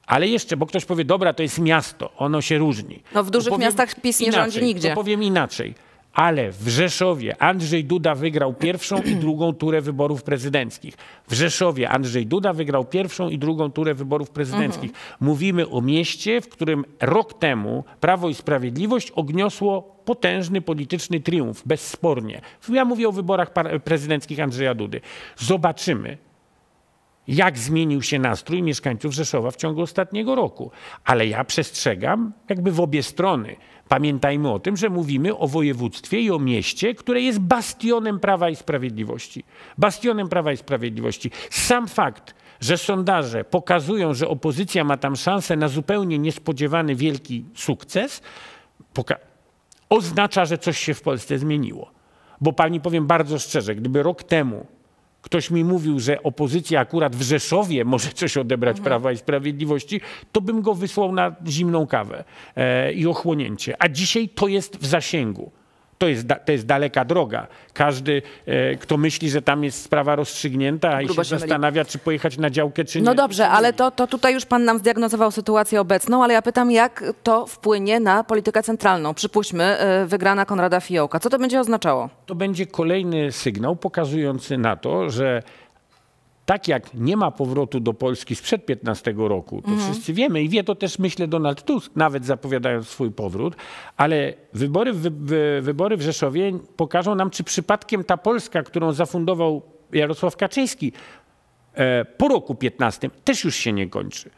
S6: ale jeszcze, bo ktoś powie, dobra, to jest miasto, ono się różni.
S4: No w dużych
S6: powiem
S4: miastach PiS nie
S6: inaczej,
S4: rządzi nigdzie.
S6: To powiem inaczej. Ale w Rzeszowie Andrzej Duda wygrał pierwszą i drugą turę wyborów prezydenckich. W Rzeszowie Andrzej Duda wygrał pierwszą i drugą turę wyborów prezydenckich. Mówimy o mieście, w którym rok temu Prawo i Sprawiedliwość ogniosło potężny polityczny triumf, bezspornie. Ja mówię o wyborach prezydenckich Andrzeja Dudy. Zobaczymy, jak zmienił się nastrój mieszkańców Rzeszowa w ciągu ostatniego roku. Ale ja przestrzegam jakby w obie strony. Pamiętajmy o tym, że mówimy o województwie i o mieście, które jest bastionem Prawa i Sprawiedliwości. Bastionem Prawa i Sprawiedliwości. Sam fakt, że sondaże pokazują, że opozycja ma tam szansę na zupełnie niespodziewany wielki sukces, oznacza, że coś się w Polsce zmieniło. Bo pani powiem bardzo szczerze, gdyby rok temu ktoś mi mówił, że opozycja akurat w Rzeszowie może coś odebrać Prawa i Sprawiedliwości, to bym go wysłał na zimną kawę e, i ochłonięcie. A dzisiaj to jest w zasięgu. To jest, da, to jest daleka droga. Każdy, e, kto myśli, że tam jest sprawa rozstrzygnięta i się
S4: się myli.
S6: zastanawia, czy pojechać na działkę, czy nie.
S4: No dobrze, ale to, to tutaj już pan nam zdiagnozował sytuację obecną, ale ja pytam, jak to wpłynie na politykę centralną? Przypuśćmy, e, wygrana Konrada Fiołka. Co to będzie oznaczało?
S6: to będzie kolejny sygnał pokazujący na to, że tak jak nie ma powrotu do Polski sprzed 15 roku, to wszyscy wiemy i wie to też myślę Donald Tusk, nawet zapowiadając swój powrót, ale wybory w, w, wybory w Rzeszowie pokażą nam, czy przypadkiem ta Polska, którą zafundował Jarosław Kaczyński e, po roku 15 też już się nie kończy.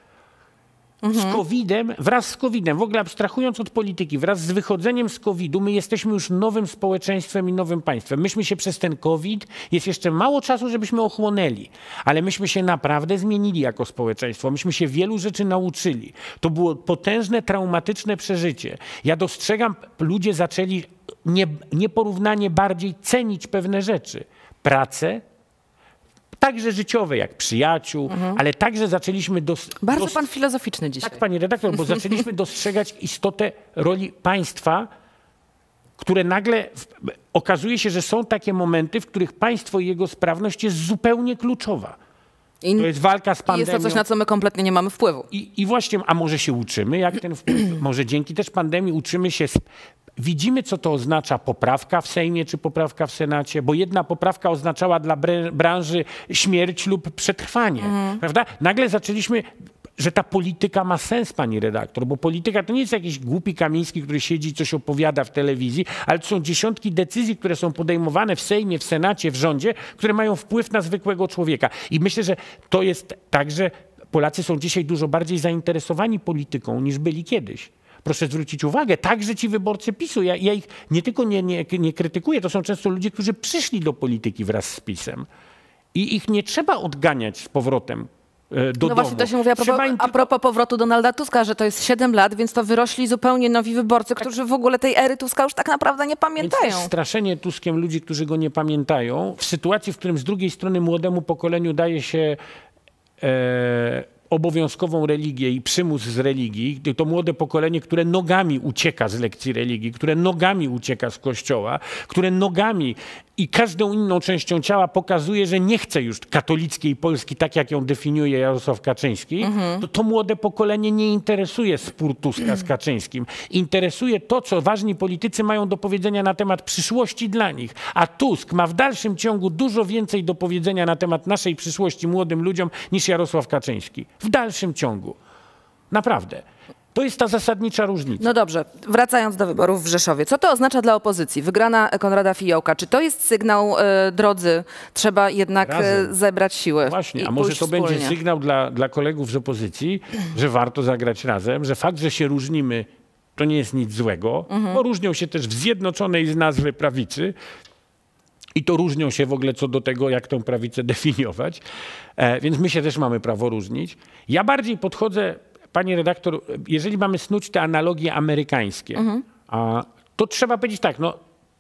S6: Z COVID-em, wraz z COVID-em, w ogóle abstrahując od polityki, wraz z wychodzeniem z COVID-u, my jesteśmy już nowym społeczeństwem i nowym państwem. Myśmy się przez ten COVID, jest jeszcze mało czasu, żebyśmy ochłonęli, ale myśmy się naprawdę zmienili jako społeczeństwo. Myśmy się wielu rzeczy nauczyli. To było potężne, traumatyczne przeżycie. Ja dostrzegam, ludzie zaczęli nie, nieporównanie bardziej cenić pewne rzeczy. Pracę, także życiowe, jak przyjaciół, ale także zaczęliśmy dos-
S4: Bardzo
S6: dos-
S4: pan filozoficzny dzisiaj.
S6: tak, pani redaktor, bo zaczęliśmy dostrzegać istotę roli państwa, które nagle w, okazuje się, że są takie momenty, w których państwo i jego sprawność jest zupełnie kluczowa.
S4: I
S6: To jest walka z
S4: i
S6: pandemią.
S4: jest to coś, na co my kompletnie nie mamy wpływu.
S6: I, I właśnie, a może się uczymy, jak ten wpływ, może dzięki też pandemii uczymy się, widzimy co to oznacza poprawka w Sejmie czy poprawka w Senacie, bo jedna poprawka oznaczała dla branży śmierć lub przetrwanie, prawda? Nagle zaczęliśmy że ta polityka ma sens, pani redaktor, bo polityka to nie jest jakiś głupi Kamiński, który siedzi i coś opowiada w telewizji, ale to są dziesiątki decyzji, które są podejmowane w Sejmie, w Senacie, w rządzie, które mają wpływ na zwykłego człowieka. I myślę, że to jest tak, że Polacy są dzisiaj dużo bardziej zainteresowani polityką niż byli kiedyś. Proszę zwrócić uwagę, także ci wyborcy PiSu, ja, ja ich nie tylko nie, nie, nie krytykuję, to są często ludzie, którzy przyszli do polityki wraz z PiSem. I ich nie trzeba odganiać z powrotem e, do
S4: No
S6: domu.
S4: właśnie to się mówi a propos, a propos powrotu Donalda Tuska, że to jest 7 lat, więc to wyrośli zupełnie nowi wyborcy, którzy w ogóle tej ery Tuska już tak naprawdę nie
S6: Więc
S4: pamiętają.
S6: też straszenie Tuskiem ludzi, którzy go nie pamiętają, w sytuacji, w którym z drugiej strony młodemu pokoleniu daje się e, obowiązkową religię i przymus z religii, to młode pokolenie, które nogami ucieka z lekcji religii, które nogami ucieka z kościoła, które nogami i każdą inną częścią ciała pokazuje, że nie chce już katolickiej Polski tak, jak ją definiuje Jarosław Kaczyński, to to młode pokolenie nie interesuje spór Tuska z Kaczyńskim. Interesuje to, co ważni politycy mają do powiedzenia na temat przyszłości dla nich. A Tusk ma w dalszym ciągu dużo więcej do powiedzenia na temat naszej przyszłości młodym ludziom niż Jarosław Kaczyński. W dalszym ciągu. Naprawdę. To jest ta zasadnicza różnica.
S4: No dobrze, wracając do wyborów w Rzeszowie. Co to oznacza dla opozycji? Wygrana Konrada Fiołka. Czy to jest sygnał, e, drodzy, trzeba jednak e,
S6: Razem.
S4: zebrać siły
S6: Właśnie, a może to będzie
S4: wspólnie?
S6: sygnał dla, dla kolegów z opozycji, że warto zagrać razem, że fakt, że się różnimy, to nie jest nic złego,
S4: Mhm.
S6: bo różnią się też w zjednoczonej z nazwy prawicy i to różnią się w ogóle co do tego, jak tę prawicę definiować, e, więc my się też mamy prawo różnić. Ja bardziej podchodzę, pani redaktor, jeżeli mamy snuć te analogie amerykańskie,
S4: Mhm. a,
S6: to trzeba powiedzieć tak, no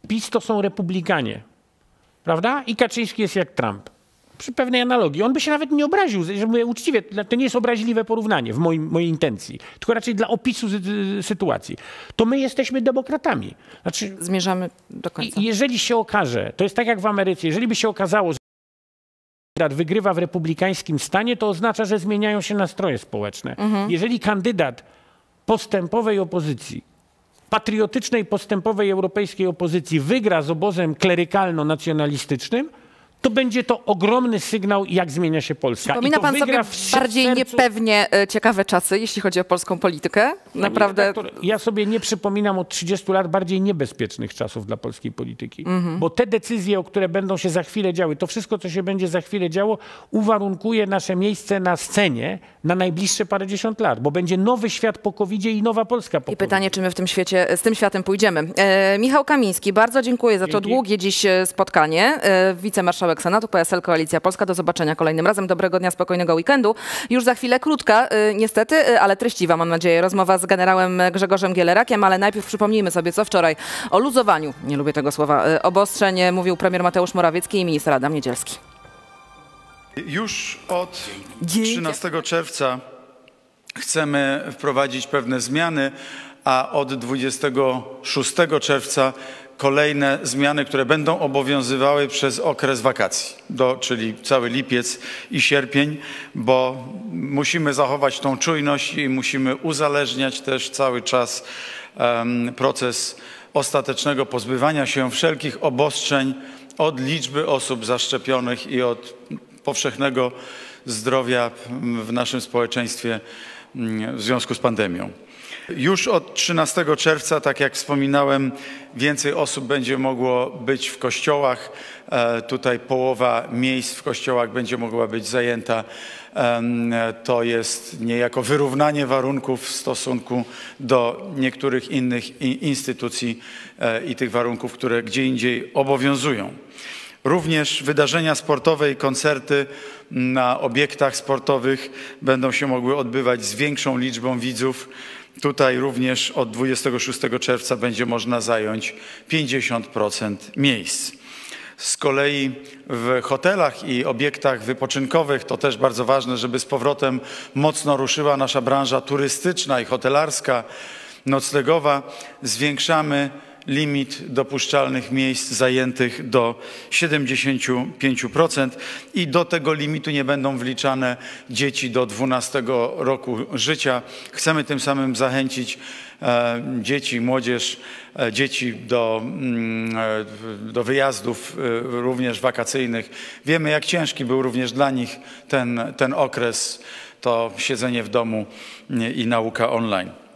S6: PiS to są republikanie, prawda? I Kaczyński jest jak Trump. Przy pewnej analogii. On by się nawet nie obraził, że mówię uczciwie, to nie jest obraźliwe porównanie w moim, mojej intencji, tylko raczej dla opisu sy- sy- sytuacji. To my jesteśmy demokratami. Znaczy,
S4: Zmierzamy do końca.
S6: i jeżeli się okaże, to jest tak jak w Ameryce, jeżeli by się okazało, wygrywa w republikańskim stanie, to oznacza, że zmieniają się nastroje społeczne. Jeżeli kandydat postępowej opozycji, patriotycznej, postępowej europejskiej opozycji wygra z obozem klerykalno-nacjonalistycznym, to będzie to ogromny sygnał, jak zmienia się Polska.
S4: Przypomina pan sobie
S6: w sercu-
S4: bardziej niepewnie e, ciekawe czasy, jeśli chodzi o polską politykę? Naprawdę.
S6: Redaktor, ja sobie nie przypominam od 30 lat bardziej niebezpiecznych czasów dla polskiej polityki. Bo te decyzje, o które będą się za chwilę działy, to wszystko, co się będzie za chwilę działo, uwarunkuje nasze miejsce na scenie na najbliższe parędziesiąt lat. Bo będzie nowy świat po covid i nowa Polska po
S4: I pytanie, czy my w tym świecie, z tym światem pójdziemy. E, Michał Kamiński, bardzo dziękuję za to
S6: Dzięki.
S4: długie dziś e, spotkanie. E, wicemarszałek Senatu, PSL Koalicja Polska. Do zobaczenia kolejnym razem. Dobrego dnia, spokojnego weekendu. Już za chwilę krótka, e, niestety, e, ale treściwa, mam nadzieję, rozmowa z generałem Grzegorzem Gielerakiem, ale najpierw przypomnijmy sobie, co wczoraj o luzowaniu, nie lubię tego słowa, e, obostrzeń mówił premier Mateusz Morawiecki i minister Adam Niedzielski.
S7: Już od
S4: Dzięki.
S7: 13 czerwca chcemy wprowadzić pewne zmiany, a od 26 czerwca kolejne zmiany, które będą obowiązywały przez okres wakacji, do, czyli cały lipiec i sierpień, bo musimy zachować tą czujność i musimy uzależniać też cały czas proces ostatecznego pozbywania się wszelkich obostrzeń od liczby osób zaszczepionych i od powszechnego zdrowia w naszym społeczeństwie mm, w związku z pandemią. Już od 13 czerwca, tak jak wspominałem, więcej osób będzie mogło być w kościołach. E, Tutaj połowa miejsc w kościołach będzie mogła być zajęta to jest niejako wyrównanie warunków w stosunku do niektórych innych instytucji e, i tych warunków, które gdzie indziej obowiązują. Również wydarzenia sportowe i koncerty na obiektach sportowych będą się mogły odbywać z większą liczbą widzów. Tutaj również od 26 czerwca będzie można zająć 50% miejsc. Z kolei w hotelach i obiektach wypoczynkowych to też bardzo ważne, żeby z powrotem mocno ruszyła nasza branża turystyczna i hotelarska, noclegowa. Zwiększamy limit dopuszczalnych miejsc zajętych do 75% i do tego limitu nie będą wliczane dzieci do 12 roku życia. Chcemy tym samym zachęcić e, dzieci, młodzież, e, dzieci do, mm, e, do wyjazdów również wakacyjnych. Wiemy, jak ciężki był również dla nich ten, ten okres, to siedzenie w domu i nauka online.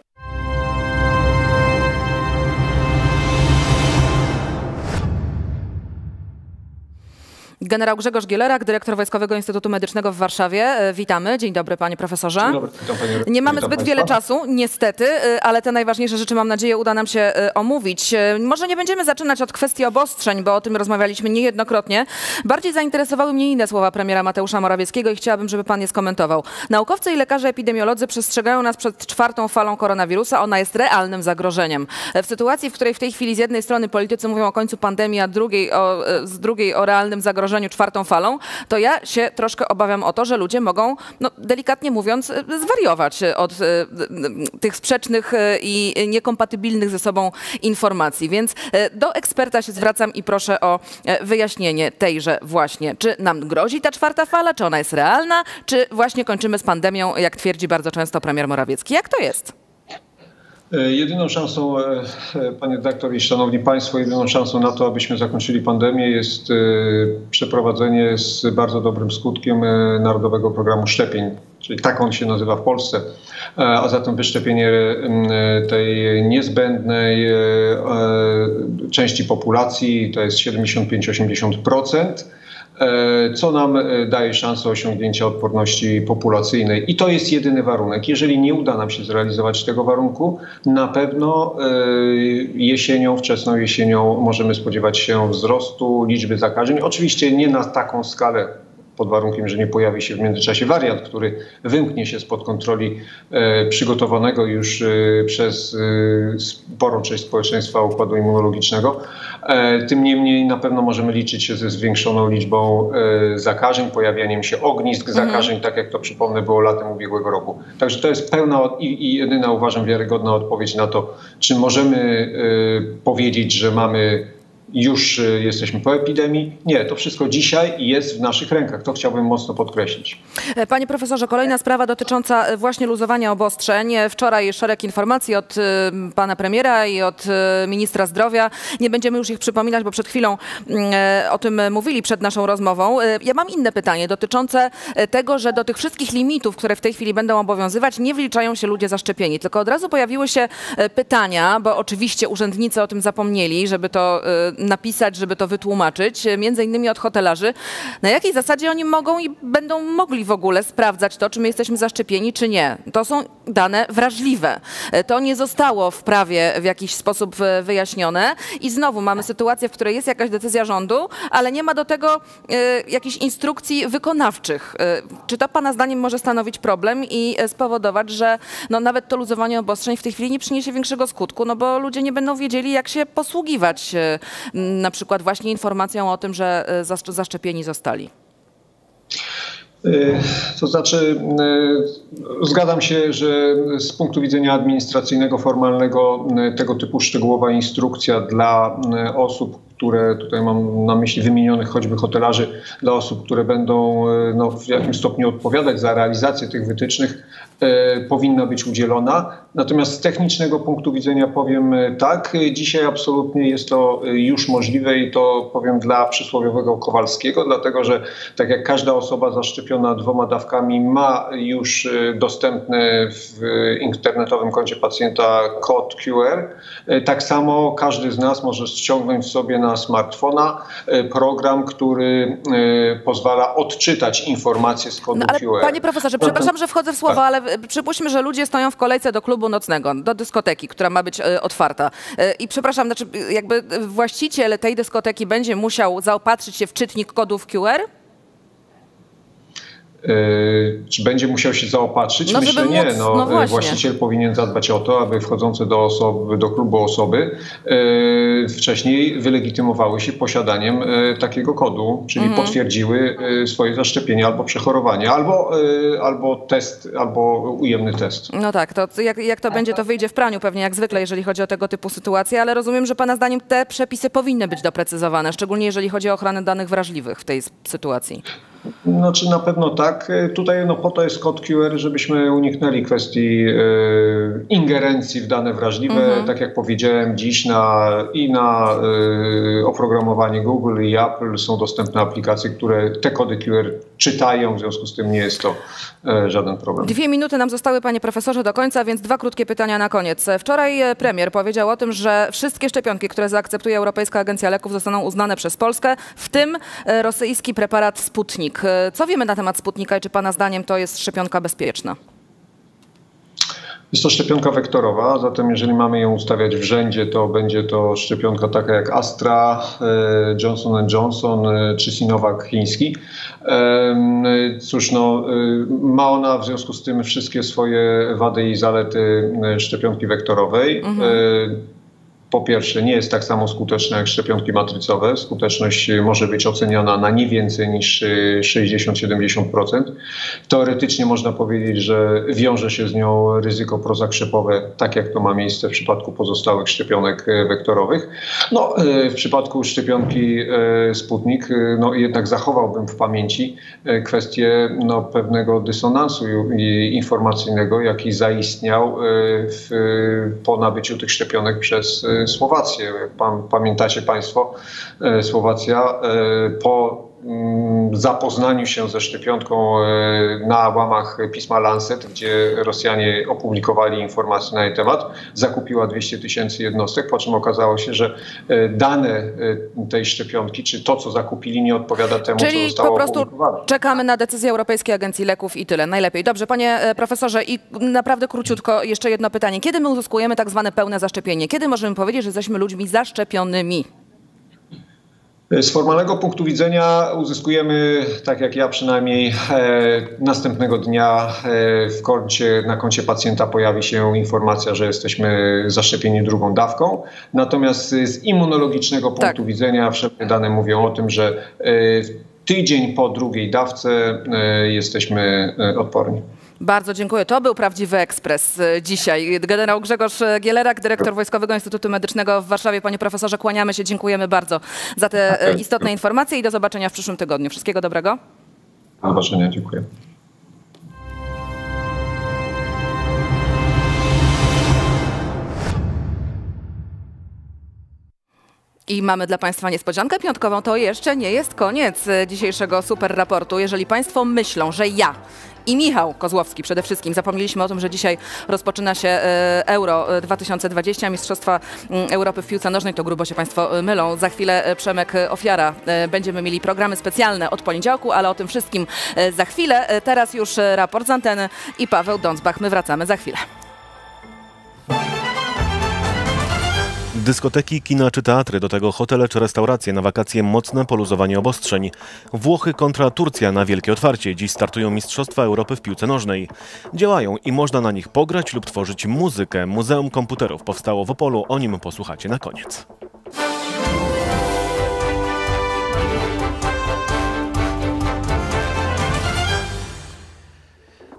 S4: Generał Grzegorz Gielerak, dyrektor Wojskowego Instytutu Medycznego w Warszawie. E, witamy. Dzień dobry, panie profesorze. Dzień dobry, witam, panie, Nie mamy zbyt wiele czasu, niestety, e, ale te najważniejsze rzeczy, mam nadzieję, uda nam się e, omówić. Może nie będziemy zaczynać od kwestii obostrzeń, bo o tym rozmawialiśmy niejednokrotnie. Bardziej zainteresowały mnie inne słowa premiera Mateusza Morawieckiego i chciałabym, żeby pan je skomentował. Naukowcy i lekarze epidemiolodzy przestrzegają nas przed czwartą falą koronawirusa. Ona jest realnym zagrożeniem. W sytuacji, w której w tej chwili z jednej strony politycy mówią o końcu pandemii, a drugiej o, z drugiej o realnym zagrożeniu, zagrożeniu czwartą falą, to ja się troszkę obawiam o to, że ludzie mogą, no, delikatnie mówiąc, e, zwariować od e, tych sprzecznych e, i niekompatybilnych ze sobą informacji. Więc do eksperta się zwracam i proszę o wyjaśnienie tejże właśnie. Czy nam grozi ta czwarta fala, czy ona jest realna, czy właśnie kończymy z pandemią, jak twierdzi bardzo często premier Morawiecki. Jak to jest?
S8: E, jedyną szansą, e, e, panie dyrektor i szanowni państwo, jedyną szansą na to, abyśmy zakończyli pandemię jest przeprowadzenie z bardzo dobrym skutkiem Narodowego Programu Szczepień, czyli tak on się nazywa w Polsce. A zatem wyszczepienie tej niezbędnej części populacji to jest 75-80%. E, co nam e, daje szansę osiągnięcia odporności populacyjnej. I to jest jedyny warunek. Jeżeli nie uda nam się zrealizować tego warunku, na pewno e, jesienią, wczesną jesienią możemy spodziewać się wzrostu liczby zakażeń. Oczywiście nie na taką skalę pod warunkiem, że nie pojawi się w międzyczasie wariant, który wymknie się spod kontroli e, przygotowanego już e, przez e, sporą część społeczeństwa układu immunologicznego. Tym niemniej na pewno możemy liczyć się ze zwiększoną liczbą zakażeń, pojawianiem się ognisk mhm. zakażeń, tak jak to przypomnę było latem ubiegłego roku. Także to jest pełna i, jedyna uważam wiarygodna odpowiedź na to, czy możemy powiedzieć, że mamy już y, jesteśmy po epidemii. Nie, to wszystko dzisiaj jest w naszych rękach. To chciałbym mocno podkreślić.
S4: E, panie profesorze, kolejna sprawa dotycząca e, właśnie luzowania obostrzeń. E, wczoraj szereg informacji od pana premiera i od ministra zdrowia. Nie będziemy już ich przypominać, bo przed chwilą mm, o tym mówili przed naszą rozmową. Ja mam inne pytanie dotyczące tego, że do tych wszystkich limitów, które w tej chwili będą obowiązywać, nie wliczają się ludzie zaszczepieni. Tylko od razu pojawiły się pytania, bo oczywiście urzędnicy o tym zapomnieli, żeby to napisać, żeby to wytłumaczyć, e, między innymi od hotelarzy, na jakiej zasadzie oni mogą i będą mogli w ogóle sprawdzać to, czy my jesteśmy zaszczepieni, czy nie. To są dane wrażliwe. E, to nie zostało w prawie w jakiś sposób e, wyjaśnione i znowu mamy sytuację, w której jest jakaś decyzja rządu, ale nie ma do tego jakichś instrukcji wykonawczych. Czy to Pana zdaniem może stanowić problem i spowodować, że no, nawet to luzowanie obostrzeń w tej chwili nie przyniesie większego skutku, no bo ludzie nie będą wiedzieli, jak się posługiwać na przykład właśnie informacją o tym, że e, zaszczepieni zostali?
S8: E, to znaczy, e, zgadzam się, że z punktu widzenia administracyjnego, formalnego, tego typu szczegółowa instrukcja dla osób, które tutaj mam na myśli wymienionych choćby hotelarzy, dla osób, które będą no, w jakimś stopniu odpowiadać za realizację tych wytycznych, powinna być udzielona. Natomiast z technicznego punktu widzenia powiem tak, dzisiaj absolutnie jest to już możliwe i to powiem dla przysłowiowego Kowalskiego, dlatego że tak jak każda osoba zaszczepiona dwoma dawkami ma już dostępny w internetowym koncie pacjenta kod QR, tak samo każdy z nas może ściągnąć sobie na smartfona program, który pozwala odczytać informacje z kodu
S4: No, ale
S8: QR.
S4: panie profesorze, przepraszam, że wchodzę w słowa, ale e, przypuśćmy, że ludzie stoją w kolejce do klubu nocnego, do dyskoteki, która ma być e, otwarta. E, I przepraszam, znaczy e, jakby e, właściciel tej dyskoteki będzie musiał zaopatrzyć się w czytnik kodów QR?
S8: Yy, Czy będzie musiał się zaopatrzyć?
S4: No,
S8: Myślę
S4: żeby
S8: nie.
S4: móc-
S8: No,
S4: no właśnie.
S8: właściciel powinien zadbać o to, aby wchodzące do, osoby, do klubu osoby yy, wcześniej wylegitymowały się posiadaniem yy, takiego kodu, czyli
S4: Mhm.
S8: potwierdziły yy, swoje zaszczepienie albo przechorowanie, albo, yy, albo test, albo ujemny test.
S4: No tak, to jak, jak to będzie, to wyjdzie w praniu pewnie jak zwykle, jeżeli chodzi o tego typu sytuacje, ale rozumiem, że pana zdaniem te przepisy powinny być doprecyzowane, szczególnie jeżeli chodzi o ochronę danych wrażliwych w tej sytuacji.
S8: No, czy na pewno tak. E, Tutaj no, po to jest kod QR, żebyśmy uniknęli kwestii e, ingerencji w dane wrażliwe. Tak jak powiedziałem, dziś na, i na e, oprogramowanie Google i Apple są dostępne aplikacje, które te kody QR czytają, w związku z tym nie jest to e, żaden problem.
S4: Dwie minuty nam zostały, panie profesorze, do końca, więc dwa krótkie pytania na koniec. Wczoraj e, premier powiedział o tym, że wszystkie szczepionki, które zaakceptuje Europejska Agencja Leków, zostaną uznane przez Polskę, w tym e, rosyjski preparat Sputnik. Co wiemy na temat Sputnika i czy pana zdaniem to jest szczepionka bezpieczna?
S8: Jest to szczepionka wektorowa, zatem jeżeli mamy ją ustawiać w rzędzie, to będzie to szczepionka taka jak Astra, e, Johnson Johnson e, czy Sinovac chiński. Cóż, no, e, ma ona w związku z tym wszystkie swoje wady i zalety szczepionki wektorowej. E, po pierwsze, nie jest tak samo skuteczna jak szczepionki matrycowe. Skuteczność e, może być oceniana na nie więcej niż e, 60-70%. Teoretycznie można powiedzieć, że wiąże się z nią ryzyko prozakrzepowe, tak jak to ma miejsce w przypadku pozostałych szczepionek e, wektorowych. No, w przypadku szczepionki Sputnik, no, jednak zachowałbym w pamięci kwestię no, pewnego dysonansu informacyjnego, jaki zaistniał w, po nabyciu tych szczepionek przez Słowację. Jak pan, pamiętacie Państwo, e, Słowacja e, po zapoznaniu się ze szczepionką e, na łamach pisma Lancet, gdzie Rosjanie opublikowali informacje na jej temat, zakupiła 200 tysięcy jednostek, po czym okazało się, że e, dane e, tej szczepionki, czy to, co zakupili, nie odpowiada temu, co
S4: Czyli
S8: zostało
S4: po prostu
S8: opublikowane.
S4: czekamy na decyzję Europejskiej Agencji Leków i tyle. Najlepiej. Dobrze, panie profesorze, i naprawdę króciutko jeszcze jedno pytanie. Kiedy my uzyskujemy tak zwane pełne zaszczepienie? Kiedy możemy powiedzieć, że jesteśmy ludźmi zaszczepionymi?
S8: Z formalnego punktu widzenia uzyskujemy, tak jak ja przynajmniej, e, następnego dnia e, w koncie, na koncie pacjenta pojawi się informacja, że jesteśmy zaszczepieni drugą dawką. Natomiast z immunologicznego punktu
S4: Tak.
S8: widzenia wszelkie dane mówią o tym, że e, tydzień po drugiej dawce e, jesteśmy e, odporni.
S4: Bardzo dziękuję. To był prawdziwy ekspres e, dzisiaj. Generał Grzegorz Gielerak, dyrektor Wojskowego Instytutu Medycznego w Warszawie. Panie profesorze, kłaniamy się. Dziękujemy bardzo za te e, istotne informacje i do zobaczenia w przyszłym tygodniu. Wszystkiego dobrego.
S8: Do zobaczenia, dziękuję.
S4: I mamy dla Państwa niespodziankę piątkową. To jeszcze nie jest koniec e, dzisiejszego super raportu. Jeżeli Państwo myślą, że ja i Michał Kozłowski przede wszystkim zapomnieliśmy o tym, że dzisiaj rozpoczyna się e, Euro e, 2020, Mistrzostwa mm, Europy w piłce nożnej, to grubo się Państwo e, mylą. Za chwilę e, Przemek e, Ofiara. E, Będziemy mieli programy specjalne od poniedziałku, ale o tym wszystkim e, za chwilę. E, Teraz już e, raport z anteny i Paweł Dąsbach. My wracamy za chwilę.
S9: Dyskoteki, kina czy teatry, do tego hotele czy restauracje na wakacje mocne poluzowanie obostrzeń. Włochy kontra Turcja na wielkie otwarcie. Dziś startują Mistrzostwa Europy w piłce nożnej. Działają i można na nich pograć lub tworzyć muzykę. Muzeum Komputerów powstało w Opolu, o nim posłuchacie na koniec.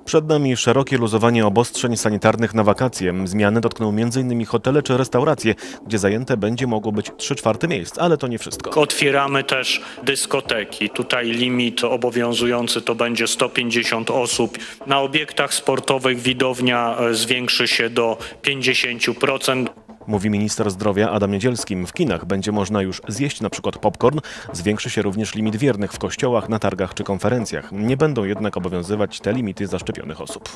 S9: Przed nami szerokie luzowanie obostrzeń sanitarnych na wakacje. Zmiany dotkną m.in. hotele czy restauracje, gdzie zajęte będzie mogło być 3 czwarte miejsc, ale to nie wszystko.
S10: Otwieramy też dyskoteki. Tutaj limit obowiązujący to będzie 150 osób. Na obiektach sportowych widownia e, zwiększy się do 50%.
S9: Mówi minister zdrowia Adam Niedzielski. W kinach będzie można już zjeść na przykład popcorn. Zwiększy się również limit wiernych w kościołach, na targach czy konferencjach. Nie będą jednak obowiązywać te limity zaszczepionych osób.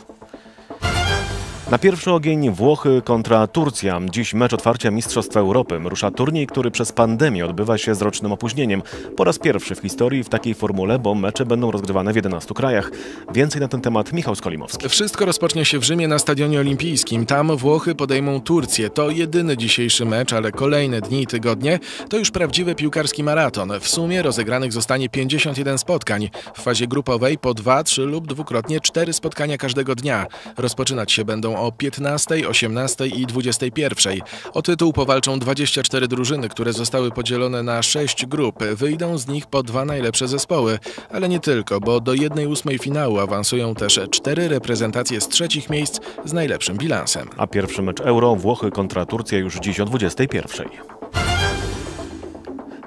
S9: Na pierwszy ogień Włochy kontra Turcja. Dziś mecz otwarcia Mistrzostw Europy. Rusza turniej, który przez pandemię odbywa się z rocznym opóźnieniem. Po raz pierwszy w historii w takiej formule, bo mecze będą rozgrywane w 11 krajach. Więcej na ten temat Michał Skolimowski.
S11: Wszystko rozpocznie się w Rzymie na Stadionie Olimpijskim. Tam Włochy podejmą Turcję. To jedyny dzisiejszy mecz, ale kolejne dni i tygodnie to już prawdziwy piłkarski maraton. W sumie rozegranych zostanie 51 spotkań. W fazie grupowej po 2, 3 lub dwukrotnie 4 spotkania każdego dnia. Rozpoczynać się będą o 15, 18 i 21. O tytuł powalczą 24 drużyny, które zostały podzielone na 6 grup. Wyjdą z nich po dwa najlepsze zespoły, ale nie tylko, bo do 1-8 finału awansują też cztery reprezentacje z trzecich miejsc z najlepszym bilansem.
S9: A pierwszy mecz Euro Włochy kontra Turcja już dziś o 21.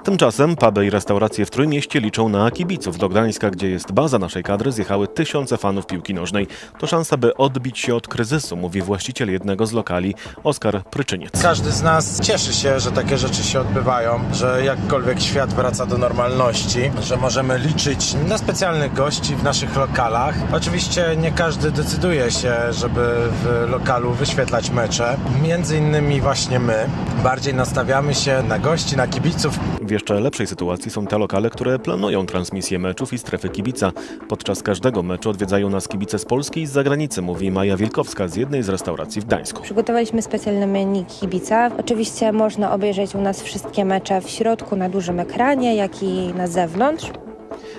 S9: Tymczasem puby i restauracje w Trójmieście liczą na kibiców. Do Gdańska, gdzie jest baza naszej kadry, zjechały tysiące fanów piłki nożnej. To szansa, by odbić się od kryzysu, mówi właściciel jednego z lokali, Oskar Pryczyniec.
S12: Każdy z nas cieszy się, że takie rzeczy się odbywają, że jakkolwiek świat wraca do normalności, że możemy liczyć na specjalnych gości w naszych lokalach. Oczywiście nie każdy decyduje się, żeby w lokalu wyświetlać mecze. Między innymi właśnie my. Bardziej nastawiamy się na gości, na kibiców.
S9: W jeszcze lepszej sytuacji są te lokale, które planują transmisję meczów i strefy kibica. Podczas każdego meczu odwiedzają nas kibice z Polski i z zagranicy, mówi Maja Wilkowska z jednej z restauracji w Gdańsku.
S13: Przygotowaliśmy specjalne menu kibica. Oczywiście można obejrzeć u nas wszystkie mecze w środku na dużym ekranie, jak i na zewnątrz.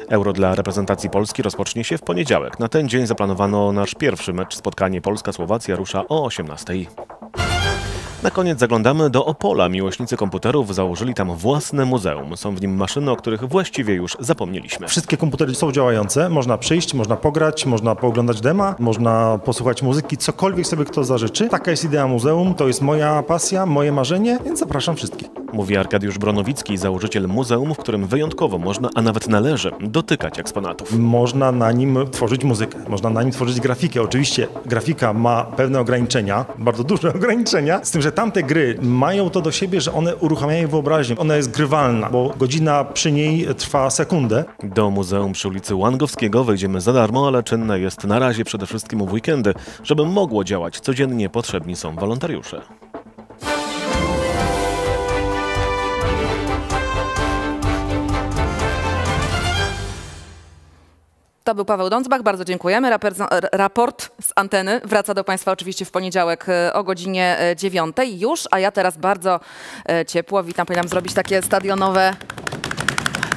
S9: Euro dla reprezentacji Polski rozpocznie się w poniedziałek. Na ten dzień zaplanowano nasz pierwszy mecz. Spotkanie Polska-Słowacja rusza o 18. Na koniec zaglądamy do Opola. Miłośnicy komputerów założyli tam własne muzeum. Są w nim maszyny, o których właściwie już zapomnieliśmy.
S14: Wszystkie komputery są działające. Można przyjść, można pograć, można pooglądać dema, można posłuchać muzyki, cokolwiek sobie kto zażyczy. Taka jest idea muzeum, to jest moja pasja, moje marzenie, więc zapraszam wszystkich.
S9: Mówi Arkadiusz Bronowicki, założyciel muzeum, w którym wyjątkowo można, a nawet należy, dotykać eksponatów.
S14: Można na nim tworzyć muzykę, można na nim tworzyć grafikę. Oczywiście grafika ma pewne ograniczenia, bardzo duże ograniczenia, z tym, że tamte gry mają to do siebie, że one uruchamiają wyobraźnię. Ona jest grywalna, bo godzina przy niej trwa sekundę.
S9: Do muzeum przy ulicy Łangowskiego wejdziemy za darmo, ale czynne jest na razie przede wszystkim w weekendy. Żeby mogło działać codziennie, potrzebni są wolontariusze.
S4: To był Paweł Dądzbach, bardzo dziękujemy. Raper, raport z anteny wraca do Państwa oczywiście w poniedziałek e, o godzinie 9 już, a ja teraz bardzo e, ciepło witam. Powinnam zrobić takie stadionowe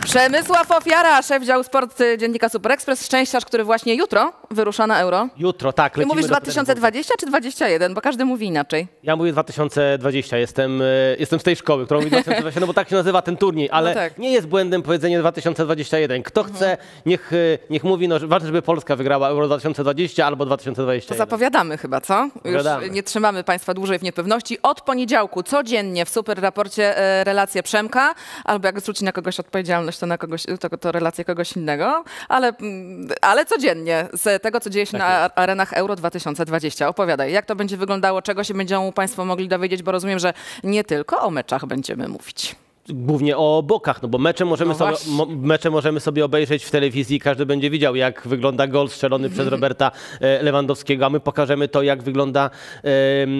S4: Przemysław Ofiara, szef działu sport y, dziennika Super Express, szczęściarz, który właśnie jutro wyrusza na euro.
S15: Jutro, tak.
S4: Ty mówisz 2020 czy 2021, bo każdy mówi inaczej.
S15: Ja mówię 2020, jestem, y, jestem z tej szkoły, która mówi 2020, no bo tak się nazywa ten turniej, ale no tak. nie jest błędem powiedzenie 2021. Kto mhm. chce, niech, y, niech mówi, no ważne, żeby Polska wygrała euro 2020 albo 2021.
S4: To zapowiadamy chyba, co? Już nie trzymamy Państwa dłużej w niepewności. Od poniedziałku codziennie w Super Raporcie relacje Przemka, albo jak zwróci na kogoś odpowiedzialność, to na kogoś, to, to relację kogoś innego, ale, mm, ale codziennie z tego, co dzieje się tak na jest. arenach Euro 2020. Opowiadaj, jak to będzie wyglądało, czego się będą Państwo mogli dowiedzieć, bo rozumiem, że nie tylko o meczach będziemy mówić
S15: głównie o bokach, no bo mecze możemy, no sobie, mecze możemy sobie obejrzeć w telewizji, każdy będzie widział, jak wygląda gol strzelony przez Roberta e, Lewandowskiego, a my pokażemy to, jak wygląda,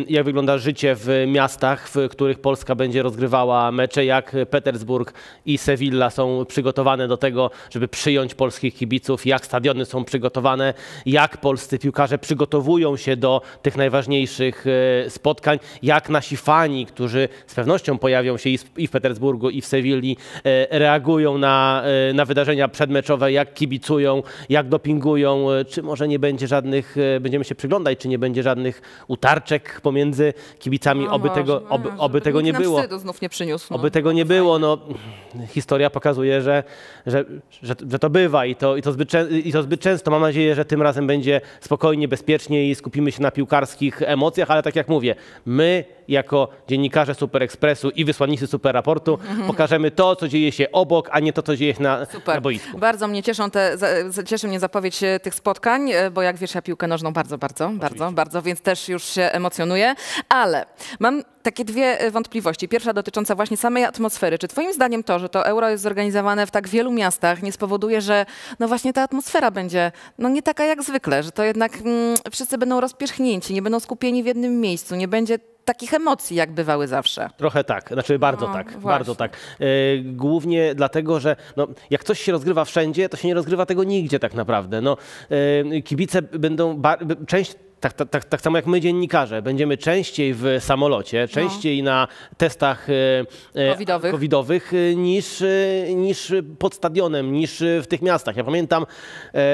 S15: jak wygląda życie w miastach, w których Polska będzie rozgrywała mecze, jak Petersburg i Sevilla są przygotowane do tego, żeby przyjąć polskich kibiców, jak stadiony są przygotowane, jak polscy piłkarze przygotowują się do tych najważniejszych e, spotkań, jak nasi fani, którzy z pewnością pojawią się i w Petersburgu, I w Sewilli e, reagują na, e, na wydarzenia przedmeczowe, jak kibicują, jak dopingują, e, czy może nie będzie żadnych, będziemy się przyglądać, czy nie będzie żadnych utarczek pomiędzy kibicami,
S4: No
S15: oby
S4: może,
S15: tego, oby, oby tego nie było.
S4: znów nie przyniósł. no.
S15: Oby tego nie było, no historia pokazuje, że, że, że, że to bywa i to, i, to zbyt, i to zbyt często. Mam nadzieję, że tym razem będzie spokojnie, bezpiecznie i skupimy się na piłkarskich emocjach, ale tak jak mówię, my jako dziennikarze Super Expressu i wysłannicy Super Raportu. Pokażemy to, co dzieje się obok, a nie to, co dzieje się na, na boisku.
S4: Bardzo mnie cieszą te, cieszy mnie zapowiedź e, tych spotkań, e, bo jak wiesz, ja piłkę nożną bardzo, bardzo, bardzo, bardzo, więc też już się emocjonuję. Ale mam takie dwie e, wątpliwości. Pierwsza dotycząca właśnie samej atmosfery. Czy twoim zdaniem to, że to euro jest zorganizowane w tak wielu miastach nie spowoduje, że no właśnie ta atmosfera będzie no nie taka jak zwykle, że to jednak mm, wszyscy będą rozpierzchnięci, nie będą skupieni w jednym miejscu, nie będzie takich emocji, jak bywały zawsze.
S15: Trochę tak, znaczy bardzo
S4: No,
S15: tak,
S4: właśnie.
S15: bardzo tak. E, głównie dlatego, że no, jak coś się rozgrywa wszędzie, to się nie rozgrywa tego nigdzie tak naprawdę. No, e, kibice będą, część tak, tak, tak, tak samo jak my dziennikarze, będziemy częściej w samolocie, częściej na testach e, e,
S4: Covidowych.
S15: covidowych e, niż, niż pod stadionem, niż w tych miastach. Ja pamiętam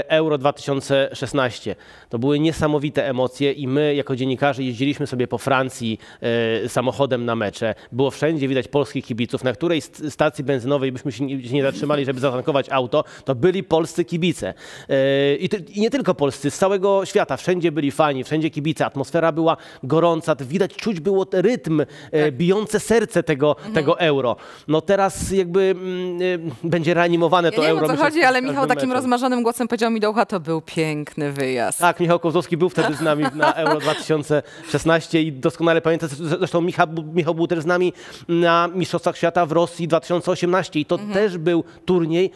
S15: Euro 2016. To były niesamowite emocje i my jako dziennikarze jeździliśmy sobie po Francji samochodem na mecze. Było wszędzie widać polskich kibiców. Na której st- stacji benzynowej byśmy się nie, zatrzymali, żeby zatankować auto, to byli polscy kibice. I nie tylko polscy, z całego świata. Wszędzie byli fani, wszędzie kibice. Atmosfera była gorąca. Widać, czuć było rytm, e, bijące serce tego, tego euro. No teraz jakby mm, e, będzie reanimowane
S4: Ja
S15: to
S4: nie wiem
S15: euro.
S4: o co chodzi, ale Michał takim
S15: meczem.
S4: rozmarzonym głosem powiedział mi do ucha, to był piękny wyjazd.
S15: Tak, Michał Kozłowski był wtedy z nami na Euro 2016 i doskonale pamiętam, zresztą Michał, Michał był też z nami na Mistrzostwach Świata w Rosji 2018 i to
S4: Mhm.
S15: też był turniej,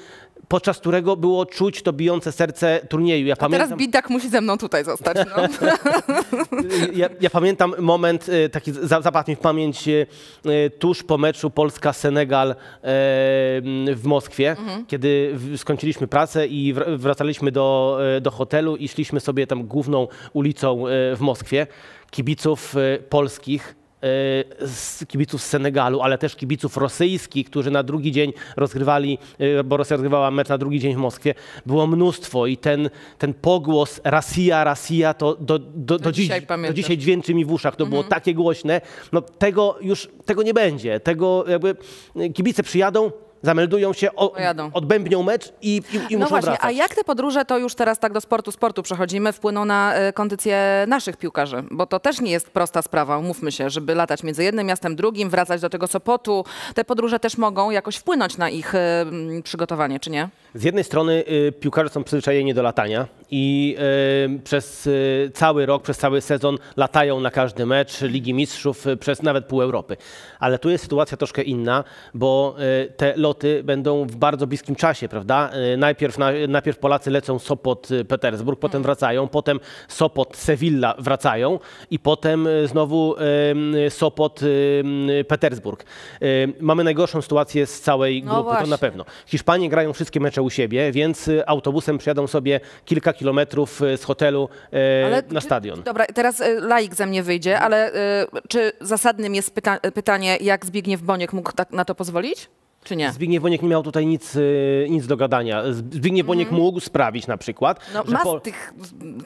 S15: podczas którego było czuć to bijące serce turnieju. Ja
S4: A teraz
S15: pamiętam,
S4: Bidak musi ze mną tutaj zostać. No.
S15: ja, ja pamiętam moment, e, taki za- zapadł mi w pamięć e, e, tuż po meczu Polska-Senegal w Moskwie,
S4: Mhm.
S15: kiedy skończyliśmy pracę i wr- wracaliśmy do, do hotelu i szliśmy sobie tam główną ulicą w Moskwie. Kibiców polskich z kibiców z Senegalu, ale też kibiców rosyjskich, którzy na drugi dzień rozgrywali, e, bo Rosja rozgrywała mecz na drugi dzień w Moskwie, było mnóstwo i ten, ten pogłos Rosja, Rosja to do, do, do, dziś,
S4: dzisiaj
S15: do
S4: pamiętasz.
S15: dzisiaj dźwięczy mi w uszach. To było
S4: Mhm.
S15: takie głośne. No tego już, tego nie będzie. Tego jakby e, kibice przyjadą, zameldują się, o,
S4: Pojadą.
S15: odbębnią mecz i, i, i
S4: No właśnie,
S15: wracać.
S4: a jak te podróże, to już teraz tak do sportu, sportu przechodzimy, wpłyną na e, kondycję naszych piłkarzy? Bo to też nie jest prosta sprawa, umówmy się, żeby latać między jednym miastem, drugim, wracać do tego Sopotu. Te podróże też mogą jakoś wpłynąć na ich e, przygotowanie, czy nie?
S15: Z jednej strony y, piłkarze są przyzwyczajeni do latania i y, przez y, cały rok, przez cały sezon latają na każdy mecz Ligi Mistrzów, y, przez nawet pół Europy. Ale tu jest sytuacja troszkę inna, bo y, te loty będą w bardzo bliskim czasie, prawda? Najpierw, na, najpierw Polacy lecą Sopot, y, Petersburg, potem wracają, potem Sopot, Sevilla wracają i potem znowu Sopot, Petersburg. Y, mamy najgorszą sytuację z całej
S4: No
S15: grupy, to na pewno. Hiszpanie grają wszystkie mecze u siebie, więc autobusem przyjadą sobie kilka kilometrów y, z hotelu e,
S4: Ale
S15: na
S4: czy-
S15: stadion.
S4: Dobra, teraz e, laik ze mnie wyjdzie, ale czy zasadnym jest pyta pytanie, jak Zbigniew Boniek mógł tak na to pozwolić? Czy nie?
S15: Zbigniew Boniek nie miał tutaj nic, y, nic do gadania. Zbigniew Boniek mógł sprawić na przykład,
S4: No,
S15: że
S4: ma
S15: po-
S4: tych,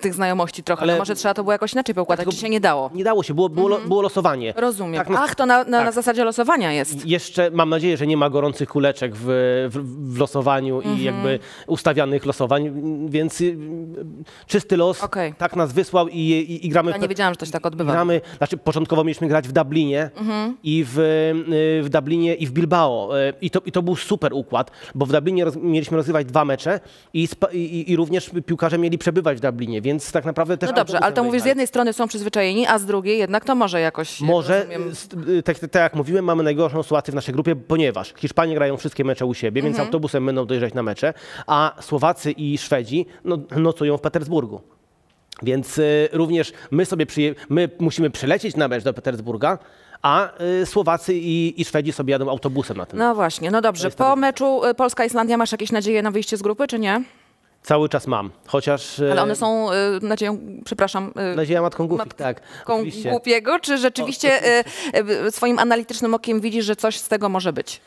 S4: tych znajomości trochę,
S15: Ale-
S4: no może trzeba to było jakoś inaczej poukładać, czy się nie dało?
S15: nie dało się, było, było, lo- było losowanie.
S4: Rozumiem.
S15: Tak, no-
S4: Ach, to na, na, na
S15: tak.
S4: zasadzie losowania jest.
S15: Jeszcze mam nadzieję, że nie ma gorących kuleczek w, w, w losowaniu
S4: Mhm.
S15: i jakby ustawianych losowań, więc y, czysty los tak nas wysłał i, i, i gramy
S4: Ja nie wiedziałam, że to się tak
S15: I
S4: odbywa.
S15: gramy, znaczy początkowo mieliśmy grać w Dublinie
S4: Mhm.
S15: i w, y, w Dublinie i w Bilbao. Y, I to, I to był super układ, bo w Dublinie roz, mieliśmy rozgrywać dwa mecze i, spa, i, i również piłkarze mieli przebywać w Dublinie, więc tak naprawdę też
S4: No dobrze, ale to mówisz, z jednej strony są przyzwyczajeni, a z drugiej jednak to może jakoś...
S15: Może, y, tak, tak jak mówiłem, mamy najgorszą sytuację w naszej grupie, ponieważ Hiszpanie grają wszystkie mecze u siebie, więc
S4: Mhm.
S15: autobusem będą dojeżdżać na mecze, a Słowacy i Szwedzi no, nocują w Petersburgu. Więc y, również my sobie przyje- my musimy przylecieć na mecz do Petersburga, a y, Słowacy i, i Szwedzi sobie jadą autobusem na ten.
S4: No właśnie, no dobrze. Po meczu y, Polska-Islandia masz jakieś nadzieje na wyjście z grupy, czy nie?
S15: Cały czas mam, chociaż... y,
S4: Ale one są y, nadzieją, przepraszam... y,
S15: Nadzieja matką głupich, tak.
S4: matką
S15: oczywiście.
S4: głupiego, czy rzeczywiście y, y, swoim analitycznym okiem widzisz, że coś z tego może być?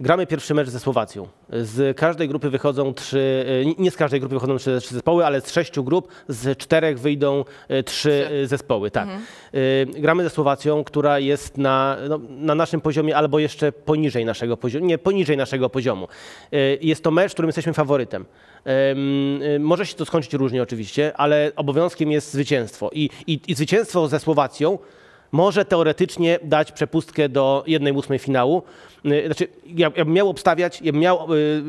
S15: Gramy pierwszy mecz ze Słowacją. Z każdej grupy wychodzą trzy, e, nie z każdej grupy wychodzą trzy, trzy zespoły, ale z sześciu grup z czterech wyjdą e, trzy, trzy. zespoły. Tak. Mhm. Gramy ze Słowacją, która jest na, no, na naszym poziomie albo jeszcze poniżej naszego poziomu. Nie, poniżej naszego poziomu. Jest to mecz, w którym jesteśmy faworytem. Może się to skończyć różnie oczywiście, ale obowiązkiem jest zwycięstwo. I, i, i zwycięstwo ze Słowacją może teoretycznie dać przepustkę do jednej ósmej finału. Y, znaczy, ja, ja bym miał obstawiać, ja bym miał y,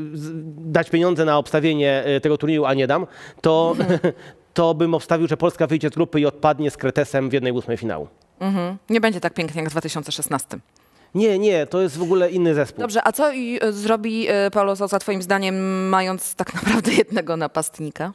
S15: dać pieniądze na obstawienie y, tego turnieju, a nie dam, to, to bym obstawił, że Polska wyjdzie z grupy i odpadnie z Kretesem w jednej ósmej finału.
S4: Mhm. Nie będzie tak pięknie jak w 2016.
S15: Nie, nie, to jest w ogóle inny zespół.
S4: Dobrze, a co zrobi Paulo Sousa twoim zdaniem, mając tak naprawdę jednego napastnika?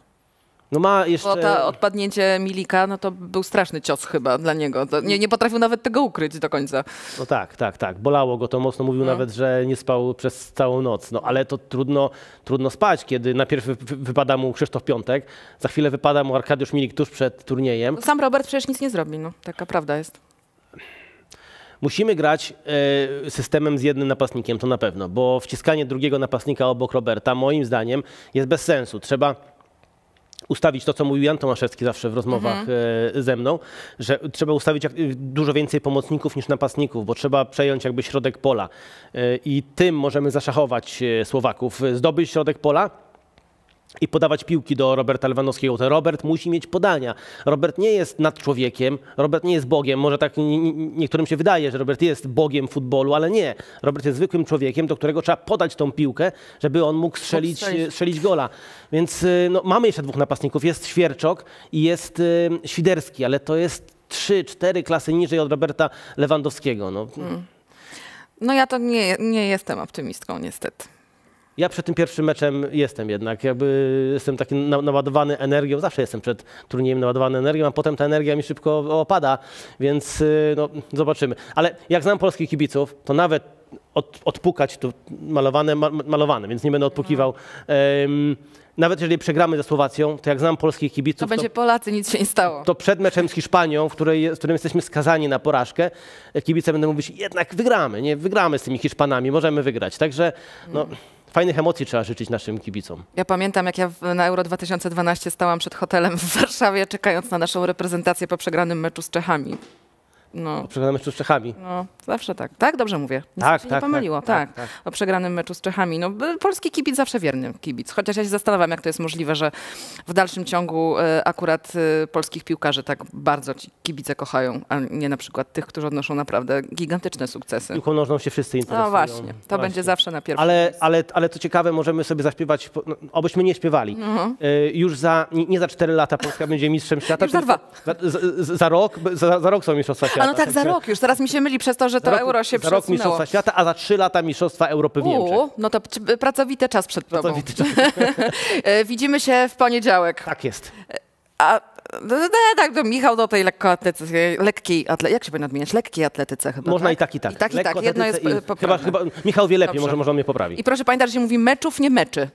S15: No ma jeszcze...
S4: Bo to odpadnięcie Milika, no to był straszny cios chyba dla niego. nie, nie potrafił nawet tego ukryć do końca.
S15: No tak, tak, tak. Bolało go to mocno. Mówił no. nawet, że nie spał przez całą noc. No ale to trudno, trudno spać, kiedy najpierw wypada mu Krzysztof Piątek, za chwilę wypada mu Arkadiusz Milik tuż przed turniejem.
S4: Sam Robert przecież nic nie zrobi, no. Taka prawda jest.
S15: Musimy grać e, systemem z jednym napastnikiem, to na pewno, bo wciskanie drugiego napastnika obok Roberta moim zdaniem jest bez sensu. Trzeba ustawić to, co mówił Jan Tomaszewski zawsze w rozmowach mhm. E, ze mną, że trzeba ustawić dużo więcej pomocników niż napastników, bo trzeba przejąć jakby środek pola e, i tym możemy zaszachować e, Słowaków. Zdobyć środek pola, i podawać piłki do Roberta Lewandowskiego. To Robert musi mieć podania. Robert nie jest nad człowiekiem, Robert nie jest Bogiem. Może tak niektórym się wydaje, że Robert jest Bogiem futbolu, ale nie. Robert jest zwykłym człowiekiem, do którego trzeba podać tą piłkę, żeby on mógł strzelić, strzelić. strzelić gola. Więc y, no, mamy jeszcze dwóch napastników. Jest Świerczok i jest y, Świderski, ale to jest trzy, cztery klasy niżej od Roberta Lewandowskiego. No, hmm.
S4: no ja to nie, nie jestem optymistką niestety.
S15: Ja przed tym pierwszym meczem jestem jednak, jakby jestem taki naładowany energią, zawsze jestem przed turniejem naładowany energią, a potem ta energia mi szybko opada, więc y, no, zobaczymy. Ale jak znam polskich kibiców, to nawet od, odpukać tu malowane, malowane, więc nie będę odpukiwał. Um, nawet jeżeli przegramy ze Słowacją, to jak znam polskich kibiców.
S4: To będzie Polacy, nic się nie stało.
S15: To przed meczem z Hiszpanią, w, której, w którym jesteśmy skazani na porażkę, kibice będą mówić, jednak wygramy, nie? Wygramy z tymi Hiszpanami, możemy wygrać. Także no, fajnych emocji trzeba życzyć naszym kibicom.
S4: Ja pamiętam, jak ja na Euro 2012 stałam przed hotelem w Warszawie, czekając na naszą reprezentację po przegranym meczu z Czechami.
S15: No. O przegranym meczu z Czechami.
S4: No, zawsze tak. Tak? Dobrze mówię.
S15: Nic tak,
S4: się
S15: tak,
S4: nie pomyliło. Tak, tak, tak, O przegranym meczu z Czechami. No, polski kibic zawsze wierny kibic. Chociaż ja się zastanawiam, jak to jest możliwe, że w dalszym ciągu e, akurat e, polskich piłkarzy tak bardzo ci kibice kochają, a nie na przykład tych, którzy odnoszą naprawdę gigantyczne sukcesy.
S15: Piłką nożną się wszyscy interesują.
S4: No właśnie. To właśnie. będzie zawsze na pierwszym
S15: ale, ale, ale to ciekawe, możemy sobie zaśpiewać, no, obyśmy nie śpiewali. Mhm. Już za, nie, nie, za cztery lata Polska będzie mistrzem świata.
S4: Już za dwa.
S15: Za, za, za, rok, za, za rok są mistrzostwa świata.
S4: A no tak, za rok już Teraz mi się myli przez to, że to euro się
S15: Za rok Mistrzostwa Świata, a za trzy lata Mistrzostwa Europy w Niemczech.
S4: no to pracowity czas przed tobą. Pracowity czas. E, widzimy się w poniedziałek.
S15: Tak jest.
S4: A no, no, tak, to Michał do tej lekkoatletyce, lekkiej atle, jak się powinno odmieniać? Lekkiej atletyce chyba,
S15: Można
S4: tak?
S15: i tak, i tak.
S4: I tak, i tak. Jedno jest
S15: i, chyba, chyba, Michał wie lepiej, może, może on mnie poprawi.
S4: I proszę pamiętać, że się mówi meczów, nie meczy.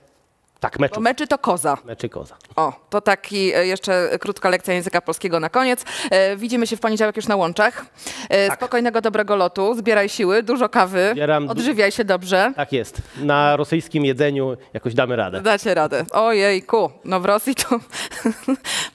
S15: Tak, meczu. Bo
S4: meczy to koza.
S15: Meczy koza.
S4: O, to taki e, jeszcze krótka lekcja języka polskiego na koniec. E, widzimy się w poniedziałek już na łączach. E, tak. Spokojnego, dobrego lotu, zbieraj siły, dużo kawy, Zbieram odżywiaj się dobrze.
S15: Tak jest. Na rosyjskim jedzeniu jakoś damy radę.
S4: Dacie radę. Ojejku, no w Rosji to...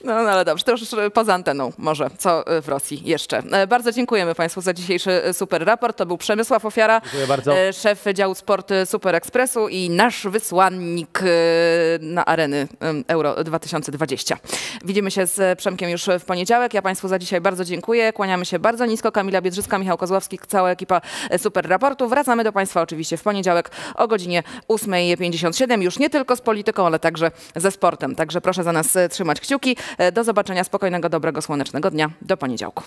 S4: no, no ale dobrze, to już poza anteną może, co w Rosji jeszcze. E, bardzo dziękujemy Państwu za dzisiejszy super raport. To był Przemysław Ofiara.
S15: E,
S4: szef działu sport Super Expressu i nasz wysłannik e, na areny Euro 2020. Widzimy się z Przemkiem już w poniedziałek. Ja Państwu za dzisiaj bardzo dziękuję. Kłaniamy się bardzo nisko. Kamila Biedrzycka, Michał Kozłowski, cała ekipa Super Raportu. Wracamy do Państwa oczywiście w poniedziałek o godzinie 8.57. Już nie tylko z polityką, ale także ze sportem. Także proszę za nas trzymać kciuki. Do zobaczenia. Spokojnego, dobrego, słonecznego dnia. Do poniedziałku.